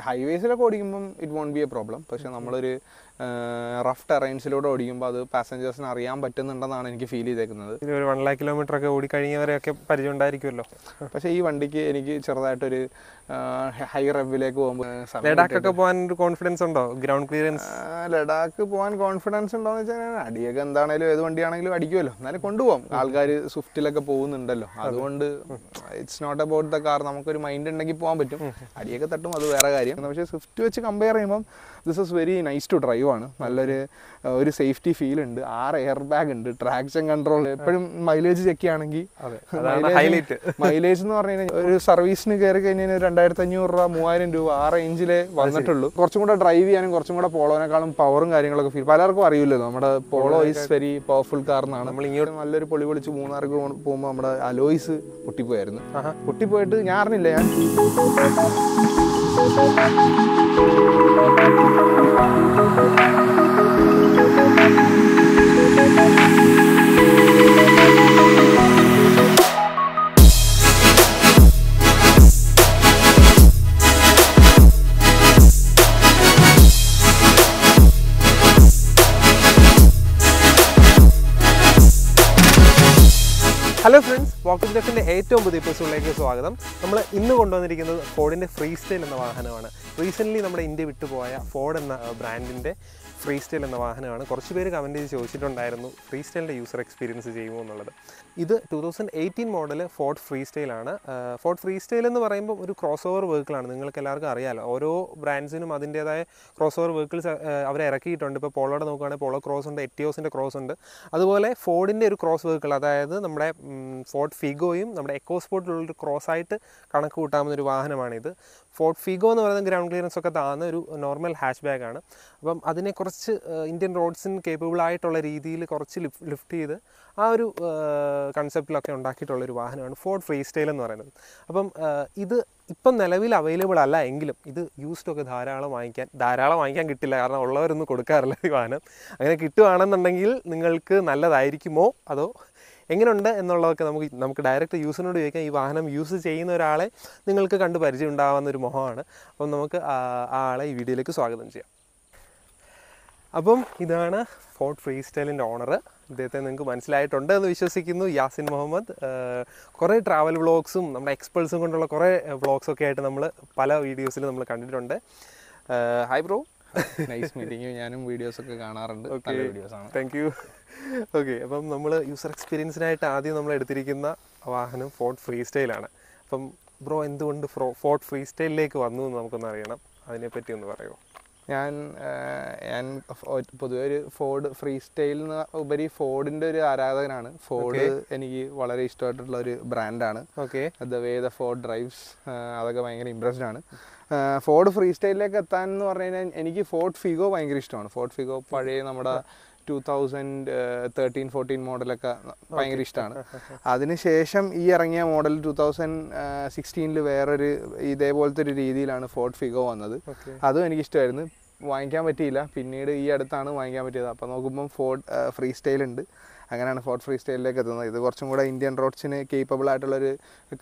ഹൈവേസിലൊക്കെ ഓടിക്കുമ്പം it won't be a problem പക്ഷെ നമ്മളൊരു rough ടെറൈൻസിലൂടെ ഓടിക്കുമ്പോൾ അത് പാസഞ്ചേഴ്സിന് അറിയാൻ പറ്റുന്നുണ്ടെന്നാണ് എനിക്ക് ഫീൽ ചെയ്തേക്കുന്നത്. ഒരു വൺ ലാക്ക് കിലോമീറ്റർ ഒക്കെ ഓടിക്കഴിഞ്ഞവരെയൊക്കെ പരിചയം ഉണ്ടായിരിക്കുമല്ലോ പക്ഷേ ഈ വണ്ടിക്ക് എനിക്ക് ചെറുതായിട്ടൊരു ഹൈ റെവിലേക്ക് പോകുമ്പോൾ ലഡാക്കൊക്കെ പോകാൻ ഒരു കോൺഫിഡൻസ് ഉണ്ടോ? ഗ്രൗണ്ട് ക്ലിയറൻസ് ലഡാക്ക് പോകാൻ കോൺഫിഡൻസ് ഉണ്ടോ എന്ന് വെച്ചാൽ അടിയൊക്കെ എന്താണേലും ഏത് വണ്ടിയാണെങ്കിലും അടിക്കുമല്ലോ. എന്നാലും കൊണ്ടുപോകും. ആൾക്കാർ സ്വിഫ്റ്റിലൊക്കെ പോകുന്നുണ്ടല്ലോ. അതുകൊണ്ട് it's not about the car നമുക്കൊരു മൈൻഡ് ഉണ്ടെങ്കിൽ പോകാൻ പറ്റും. അടിയൊക്കെ തട്ടും അത് വേറെ കാര്യം. പക്ഷേ സ്വിഫ്റ്റ് വെച്ച് കമ്പയർ ചെയ്യുമ്പം this is very nice to drive ആണ്. നല്ലൊരു ഒരു സേഫ്റ്റി ഫീൽ ഉണ്ട്. ആറ് എയർ ബാഗ് ഉണ്ട്. ട്രാക്ഷൻ കൺട്രോൾ എപ്പോഴും മൈലേജ് ചെക്ക് ചെയ്യുകയാണെങ്കിൽ മൈലേജ് എന്ന് പറഞ്ഞു കഴിഞ്ഞാൽ ഒരു സർവീസിന് കയറി കഴിഞ്ഞാൽ രണ്ടായിരത്തി അഞ്ഞൂറ് രൂപ മൂവായിരം രൂപ ആ റേഞ്ചിലേ വന്നിട്ടുള്ളൂ. കുറച്ചും കൂടെ ഡ്രൈവ് ചെയ്യാനും കുറച്ചും കൂടെ പോളോനേക്കാളും പവറും കാര്യങ്ങളൊക്കെ ഫീൽ പലർക്കും അറിയില്ലല്ലോ. നമ്മുടെ Polo is very powerful car എന്നാണ്. നമ്മൾ ഇങ്ങോട്ട് നല്ലൊരു പൊളി പൊളിച്ച് മൂന്നാർക്ക് പോകുമ്പോൾ നമ്മുടെ അലോയ്സ് പൊട്ടിപ്പോയായിരുന്നു. പൊട്ടിപ്പോയിട്ട് ഞാൻ അറിഞ്ഞില്ല ഞാൻ. Thank you. ഡെഫിന്റെ ഏറ്റവും പുതിയ എപ്പിസോഡിലേക്ക് സ്വാഗതം. നമ്മൾ ഇന്ന് കൊണ്ടുവന്നിരിക്കുന്നത് ഫോർഡിന്റെ ഫ്രീ സ്റ്റൈൽ എന്ന വാഹനമാണ്. റീസെന്റ്ലി നമ്മുടെ ഇന്ത്യ വിട്ടുപോയ ഫോർഡ് എന്ന ബ്രാൻഡിന്റെ ഫ്രീ സ്റ്റൈൽ എന്ന വാഹനമാണ്. കുറച്ച് പേര് കമന്റ് ചെയ്ത് ചോദിച്ചിട്ടുണ്ടായിരുന്നു ഫ്രീ സ്റ്റൈലിന്റെ യൂസർ എക്സ്പീരിയൻസ് ചെയ്യുമോ എന്നുള്ളത്. ഇത് two thousand eighteen model Ford free സ്റ്റൈലാണ് ഫോർട്ട് ഫ്രീ സ്റ്റൈൽ എന്ന് പറയുമ്പോൾ ഒരു ക്രോസ് ഓവർ വെഹിക്കിളാണ് നിങ്ങൾക്ക് എല്ലാവർക്കും അറിയാമല്ലോ ഓരോ ബ്രാൻഡ്സിനും അതിന്റേതായ ക്രോസ് ഓവർ വെഹിക്കിൾസ് അവർ ഇറക്കിയിട്ടുണ്ട്. ഇപ്പോൾ പോളോടെ നോക്കുകയാണെങ്കിൽ പോളോ ക്രോസ് ഉണ്ട് എറ്റിയോസിന്റെ ക്രോസ് ഉണ്ട്. അതുപോലെ ഫോർഡിന്റെ ഒരു ക്രോസ് വെഹിക്കിൾ അതായത് നമ്മുടെ ഫോർട്ട് ഫിഗോയും നമ്മുടെ എക്കോ സ്പോർട്ടിലുള്ളൊരു ക്രോസ് ആയിട്ട് കണക്ക് കൂട്ടാവുന്ന ഒരു വാഹനമാണിത്. ഫോർട്ട് ഫിഗോ എന്ന് പറയുന്നത് ഗ്രൗണ്ട് ക്ലിയറൻസ് ഒക്കെ താന്ന ഒരു നോർമൽ ഹാഷ് ബാഗ് ആണ്. അപ്പം അതിനെ കുറച്ച് ഇന്ത്യൻ റോഡ്സിന് കേപ്പബിൾ ആയിട്ടുള്ള രീതിയിൽ കുറച്ച് ലിഫ്റ്റ് ചെയ്ത് ആ ഒരു കൺസെപ്റ്റിലൊക്കെ ഉണ്ടാക്കിയിട്ടുള്ള ഒരു വാഹനമാണ് ഫോർഡ് ഫ്രീ സ്റ്റൈൽ എന്ന് പറയുന്നത്. അപ്പം ഇത് ഇപ്പം നിലവിൽ അവൈലബിൾ അല്ല എങ്കിലും ഇത് യൂസ്ഡൊക്കെ ധാരാളം വാങ്ങിക്കാൻ ധാരാളം വാങ്ങിക്കാൻ കിട്ടില്ല. കാരണം ഉള്ളവരൊന്നും കൊടുക്കാറില്ല ഈ വാഹനം. അങ്ങനെ കിട്ടുകയാണെന്നുണ്ടെങ്കിൽ നിങ്ങൾക്ക് നല്ലതായിരിക്കുമോ? അതോ എങ്ങനെയുണ്ട് എന്നുള്ളതൊക്കെ നമുക്ക് നമുക്ക് ഡയറക്റ്റ് യൂസിനോട് ചോദിക്കാം. ഈ വാഹനം യൂസ് ചെയ്യുന്ന ഒരാളെ നിങ്ങൾക്ക് കണ്ട് പരിചയം ഉണ്ടാവാവുന്ന ഒരു മുഖമാണ് അപ്പം നമുക്ക് ആ ആളെ ഈ വീഡിയോയിലേക്ക് സ്വാഗതം ചെയ്യാം. അപ്പം ഇതാണ് ഫോർട്ട് ഫ്രീ സ്റ്റൈലിന്റെ ഓണർ ഇദ്ദേഹത്തെ നിങ്ങൾക്ക് മനസ്സിലായിട്ടുണ്ട് എന്ന് വിശ്വസിക്കുന്നു യാസിൻ മുഹമ്മദ്. കുറേ ട്രാവൽ വ്ളോഗ്സും നമ്മുടെ എക്സ്പേർട്സും കൊണ്ടുള്ള കുറേ വ്ളോഗ്സ് ഒക്കെ ആയിട്ട് നമ്മൾ പല വീഡിയോസിൽ നമ്മൾ കണ്ടിട്ടുണ്ട്. ഹായ് ബ്രോ നൈസ് മീറ്റിംഗ് ഞാനും വീഡിയോസ് ഒക്കെ കാണാറുണ്ട്. നല്ല വീഡിയോസ് ആണ്. താങ്ക് യു ഓക്കെ അപ്പം നമ്മൾ യൂസർ എക്സ്പീരിയൻസിനായിട്ട് ആദ്യം നമ്മൾ എടുത്തിരിക്കുന്ന വാഹനം ഫോർട്ട് ഫ്രീ സ്റ്റൈലാണ് അപ്പം ബ്രോ എന്തുകൊണ്ട് ഫ്രോ ഫോർട്ട് ഫ്രീ സ്റ്റൈലിലേക്ക് വന്നു എന്ന് നമുക്കൊന്ന് അറിയണം. അതിനെപ്പറ്റി ഒന്ന് പറയുമോ ഞാൻ ഞാൻ പൊതുവെ ഒരു ഫോർഡ് ഫ്രീ സ്റ്റൈലിന് ഉപരി ഫോർഡിന്റെ ഒരു ആരാധകനാണ്. ഫോർഡ് എനിക്ക് വളരെ ഇഷ്ടമായിട്ടുള്ള ഒരു ബ്രാൻഡാണ്. Okay. The way the Ford drives അതൊക്കെ ഭയങ്കര ഇമ്പ്രസ്ഡ് ആണ്. ഫോർഡ് ഫ്രീ സ്റ്റൈലിലേക്ക് എത്താൻ എന്ന് പറഞ്ഞു കഴിഞ്ഞാൽ എനിക്ക് ഫോർഡ് ഫിഗോ ഭയങ്കര ഇഷ്ടമാണ്. ഫോർഡ് ഫിഗോ പഴയ നമ്മുടെ ടൂ തൗസൻഡ് തേർട്ടീൻ ഫോർട്ടീൻ മോഡലൊക്കെ ഭയങ്കര ഇഷ്ടമാണ് അതിനുശേഷം ഈ ഇറങ്ങിയ മോഡൽ ടൂ തൗസൻഡ് സിക്സ്റ്റീനിൽ വേറൊരു ഇതേപോലത്തെ ഒരു രീതിയിലാണ് ഫോർട്ട് ഫിഗോ വന്നത്. അതും എനിക്കിഷ്ടമായിരുന്നു വാങ്ങിക്കാൻ പറ്റിയില്ല. പിന്നീട് ഈ അടുത്താണ് വാങ്ങിക്കാൻ പറ്റിയത്. അപ്പോൾ നോക്കുമ്പം ഫോർട്ട് ഫ്രീ സ്റ്റൈൽ ഉണ്ട്. അങ്ങനെയാണ് ഫോർട്ട് ഫ്രീ സ്റ്റൈലിലേക്ക് എത്തുന്നത്. ഇത് കുറച്ചും കൂടെ ഇന്ത്യൻ റോഡ്സിന് കേപ്പബിൾ ആയിട്ടുള്ളൊരു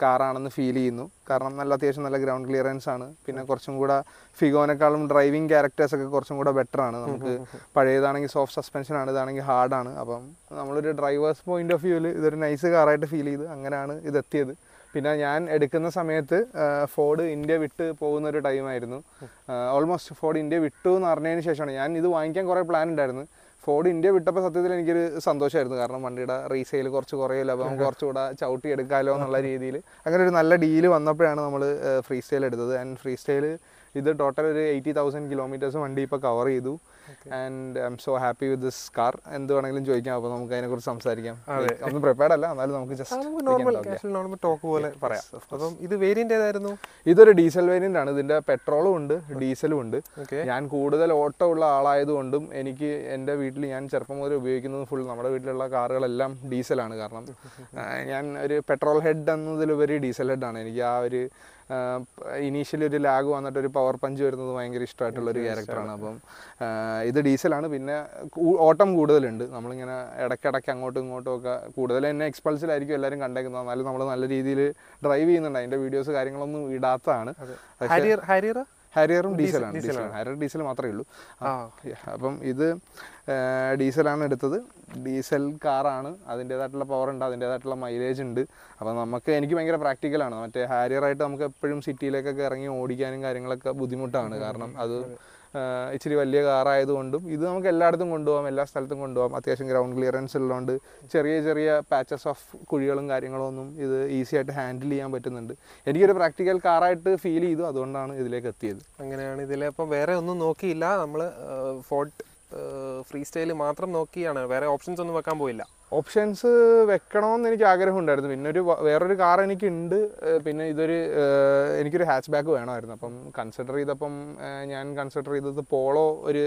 കാറാണെന്ന് ഫീൽ ചെയ്യുന്നു. കാരണം നല്ല അത്യാവശ്യം നല്ല ഗ്രൗണ്ട് ക്ലിയറൻസ് ആണ്. പിന്നെ കുറച്ചും കൂടെ ഫിഗോനേക്കാളും ഡ്രൈവിംഗ് ക്യാരക്ടേഴ്സ് ഒക്കെ കുറച്ചും കൂടെ ബെറ്റർ ആണ്. നമുക്ക് പഴയതാണെങ്കിൽ സോഫ്റ്റ് സസ്പെൻഷൻ ആണ് ഇതാണെങ്കിൽ ഹാർഡാണ് അപ്പം നമ്മളൊരു ഡ്രൈവേഴ്സ് പോയിന്റ് ഓഫ് വ്യൂവിൽ ഇതൊരു നൈസ് കാറായിട്ട് ഫീൽ ചെയ്ത് അങ്ങനെയാണ് ഇത് എത്തിയത് പിന്നെ ഞാൻ എടുക്കുന്ന സമയത്ത് ഫോർഡ് ഇന്ത്യ വിട്ട് പോകുന്ന ഒരു ടൈമായിരുന്നു ഓൾമോസ്റ്റ് ഫോർഡ് ഇന്ത്യ വിട്ടു എന്ന് അറിഞ്ഞതിന് ശേഷമാണ്. ഞാൻ ഇത് വാങ്ങിക്കാൻ കുറേ പ്ലാൻ ഉണ്ടായിരുന്നു. ഫോർഡ് ഇന്ത്യ വിട്ടപ്പോൾ സത്യത്തിൽ എനിക്കൊരു സന്തോഷമായിരുന്നു കാരണം വണ്ടിയുടെ റീസെയിൽ കുറച്ച് കുറയല്ലോ? അപ്പോൾ കുറച്ചുകൂടെ ചവിട്ടി എടുക്കാമല്ലോ എന്നുള്ള രീതിയിൽ അങ്ങനെ ഒരു നല്ല ഡീൽ വന്നപ്പോഴാണ് നമ്മൾ ഫ്രീ സ്റ്റൈൽ എടുത്തത്. ആൻഡ് ഫ്രീ സ്റ്റൈൽ ഇത് ടോട്ടൽ ഒരു എയ്റ്റി തൗസൻഡ് കിലോമീറ്റേഴ്സ് വണ്ടി ഇപ്പോൾ കവർ ചെയ്തു. And I'm so happy with this car എന്ത് വേണമെങ്കിലും ചോദിക്കാം അപ്പോൾ നമുക്ക് അതിനെക്കുറിച്ച് സംസാരിക്കാം. ഒന്ന് പ്രിപ്പയർഡ് അല്ല എന്നാലും നമുക്ക് ജസ്റ്റ് നോർമൽ ടോക്ക് പോലെ പറയാം. അപ്പം ഇത് ഏതായിരുന്നു? ഇതൊരു ഡീസൽ വേരിയന്റ് ആണ്. ഇതിന്റെ പെട്രോളും ഉണ്ട് ഡീസലും ഉണ്ട്. ഞാൻ കൂടുതൽ ഓട്ടോ ഉള്ള ആളായതുകൊണ്ടും എനിക്ക് എന്റെ വീട്ടിൽ ഞാൻ ചെറുപ്പം മുതൽ ഉപയോഗിക്കുന്നത് ഫുൾ നമ്മുടെ വീട്ടിലുള്ള കാറുകളെല്ലാം ഡീസലാണ് കാരണം. ഞാൻ ഒരു പെട്രോൾ ഹെഡ് എന്നതിലുപരി ഡീസൽ ഹെഡ് ആണ്. എനിക്ക് ആ ഒരു ഇനീഷ്യലി ഒരു ലാഗ് വന്നിട്ട് ഒരു പവർ പഞ്ച് വരുന്നത് ഭയങ്കര ഇഷ്ടമായിട്ടുള്ള ഒരു ക്യാരക്ടറാണ് അപ്പം ഇത് ഡീസലാണ് പിന്നെ ഓട്ടം കൂടുതലുണ്ട്. നമ്മളിങ്ങനെ ഇടയ്ക്കിടയ്ക്ക് അങ്ങോട്ടും ഇങ്ങോട്ടും ഒക്കെ കൂടുതൽ തന്നെ എക്സ്പൾസിലായിരിക്കും എല്ലാവരും കണ്ടേക്കുന്നത്. എന്നാലും നമ്മൾ നല്ല രീതിയിൽ ഡ്രൈവ് ചെയ്യുന്നുണ്ട്. അതിന്റെ വീഡിയോസ് കാര്യങ്ങളൊന്നും ഇടാത്തതാണ്. ഹരിയർ ഹാരിയർ ഹാരിയറും ഡീസലാണ് ഡീസലാണ്. ഹാരിയർ ഡീസൽ മാത്രമേ ഉള്ളൂ. ആ അപ്പം ഇത് ഡീസലാണ് എടുത്തത്. ഡീസൽ കാറാണ്. അതിന്റേതായിട്ടുള്ള പവർ ഉണ്ട് അതിന്റേതായിട്ടുള്ള മൈലേജ് ഉണ്ട്. അപ്പം നമുക്ക് എനിക്ക് ഭയങ്കര പ്രാക്ടിക്കലാണ് മറ്റേ ഹാരിയറായിട്ട് നമുക്ക് എപ്പോഴും സിറ്റിയിലേക്കൊക്കെ ഇറങ്ങി ഓടിക്കാനും കാര്യങ്ങളൊക്കെ ബുദ്ധിമുട്ടാണ്. കാരണം അത്. ഇച്ചിരി വലിയ കാറായതുകൊണ്ടും ഇത് നമുക്ക് എല്ലായിടത്തും കൊണ്ടുപോകാം എല്ലാ സ്ഥലത്തും കൊണ്ടുപോകാം. അത്യാവശ്യം ഗ്രൗണ്ട് ക്ലിയറൻസ് ഉള്ളതുകൊണ്ട് ചെറിയ ചെറിയ പാച്ചസ് ഓഫ് കുഴികളും കാര്യങ്ങളും ഒന്നും ഇത് ഈസി ആയിട്ട് ഹാൻഡിൽ ചെയ്യാൻ പറ്റുന്നുണ്ട്. എനിക്കൊരു പ്രാക്ടിക്കൽ കാറായിട്ട് ഫീൽ ചെയ്തു അതുകൊണ്ടാണ് ഇതിലേക്ക് എത്തിയത്. അങ്ങനെയാണ് ഇതിൽ ഇപ്പം വേറെ ഒന്നും നോക്കിയില്ല. നമ്മൾ ഫോർട്ട് ഫ്രീ സ്റ്റൈൽ മാത്രം നോക്കിയാണ്. വേറെ ഓപ്ഷൻസ് ഒന്നും വെക്കാൻ പോയില്ല. ഓപ്ഷൻസ് വെക്കണമെന്ന് എനിക്ക് ആഗ്രഹമുണ്ടായിരുന്നു. പിന്നെ ഒരു വേറൊരു കാർ എനിക്കുണ്ട്. പിന്നെ ഇതൊരു എനിക്കൊരു ഹാച്ച് ബാക്ക് വേണമായിരുന്നു. അപ്പം കൺസിഡർ ചെയ്തപ്പം ഞാൻ കൺസിഡർ ചെയ്തത് പോളോ ഒരു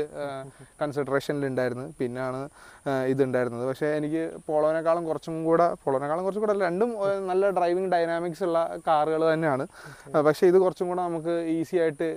കൺസിഡറേഷനിലുണ്ടായിരുന്നു പിന്നാണ് ഇതുണ്ടായിരുന്നത്. പക്ഷേ എനിക്ക് പോളോനേക്കാളും കുറച്ചും കൂടെ പോളോനേക്കാളും കുറച്ചും കൂടെ രണ്ടും നല്ല ഡ്രൈവിംഗ് ഡൈനാമിക്സ് ഉള്ള കാറുകൾ തന്നെയാണ്. പക്ഷേ ഇത് കുറച്ചും കൂടെ നമുക്ക് ഈസി ആയിട്ട്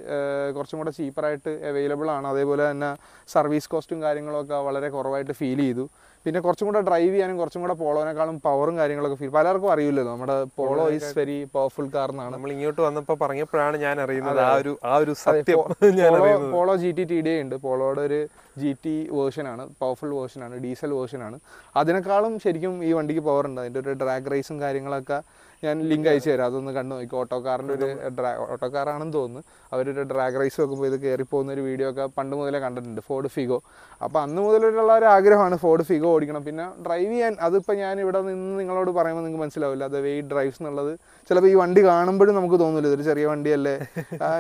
കുറച്ചും കൂടെ ചീപ്പറായിട്ട് അവൈലബിൾ ആണ്. അതേപോലെ തന്നെ സർവീസ് കോസ്റ്റും കാര്യങ്ങളൊക്കെ വളരെ കുറവായിട്ട് ഫീൽ ചെയ്തു. പിന്നെ കുറച്ചും കൂടെ ഡ്രൈവ് ചെയ്യാനും കുറച്ചും കൂടെ പോളോനേക്കാളും പവറും കാര്യങ്ങളൊക്കെ ഫീൽ പലർക്കും അറിയില്ലല്ലോ. നമ്മുടെ Polo is very powerful car എന്നാണ്. നമ്മൾ ഇങ്ങോട്ട് വന്നപ്പോൾ പറഞ്ഞപ്പോഴാണ് ഞാൻ അറിയുന്നത് ആ ഒരു ആ ഒരു സത്യം Polo G T T D ഉണ്ട്. പോളോയുടെ ഒരു ജി ടി വേർഷനാണ് പവർഫുൾ വേർഷനാണ് ഡീസൽ വേർഷനാണ് അതിനേക്കാളും ശരിക്കും ഈ വണ്ടിക്ക് പവർ ഉണ്ട്. അതിന്റെ ഒരു ഡ്രാഗ് റേസും കാര്യങ്ങളൊക്കെ ഞാൻ ലിങ്ക് അയച്ചു തരാം. അതൊന്ന് കണ്ടു നോക്കി. ഓട്ടോ കാറിന്റെ ഒരു ഡ്രാ ഓട്ടോ കാറാണെന്ന് തോന്നുന്നു. അവരൊരു ഡ്രാഗ് റേസ് വെക്കുമ്പോൾ ഇത് കയറി പോകുന്ന ഒരു വീഡിയോ ഒക്കെ പണ്ട് മുതലേ കണ്ടിട്ടുണ്ട്. ഫോർഡ് ഫിഗോ അപ്പോൾ അന്ന് മുതലുള്ള ഒരു ആഗ്രഹമാണ് ഫോർഡ് ഫിഗോ ഓടിക്കണം. പിന്നെ ഡ്രൈവ് ചെയ്യാൻ അതിപ്പോൾ ഞാൻ ഇവിടെ നിന്ന് നിങ്ങളോട് പറയുമ്പോൾ നിങ്ങൾക്ക് മനസ്സിലാവില്ല. അത് വെയിറ്റ് ഡ്രൈവ്സ് എന്നുള്ളത് ചിലപ്പോൾ ഈ വണ്ടി കാണുമ്പോഴും നമുക്ക് തോന്നില്ല ഇതൊരു ചെറിയ വണ്ടിയല്ലേ?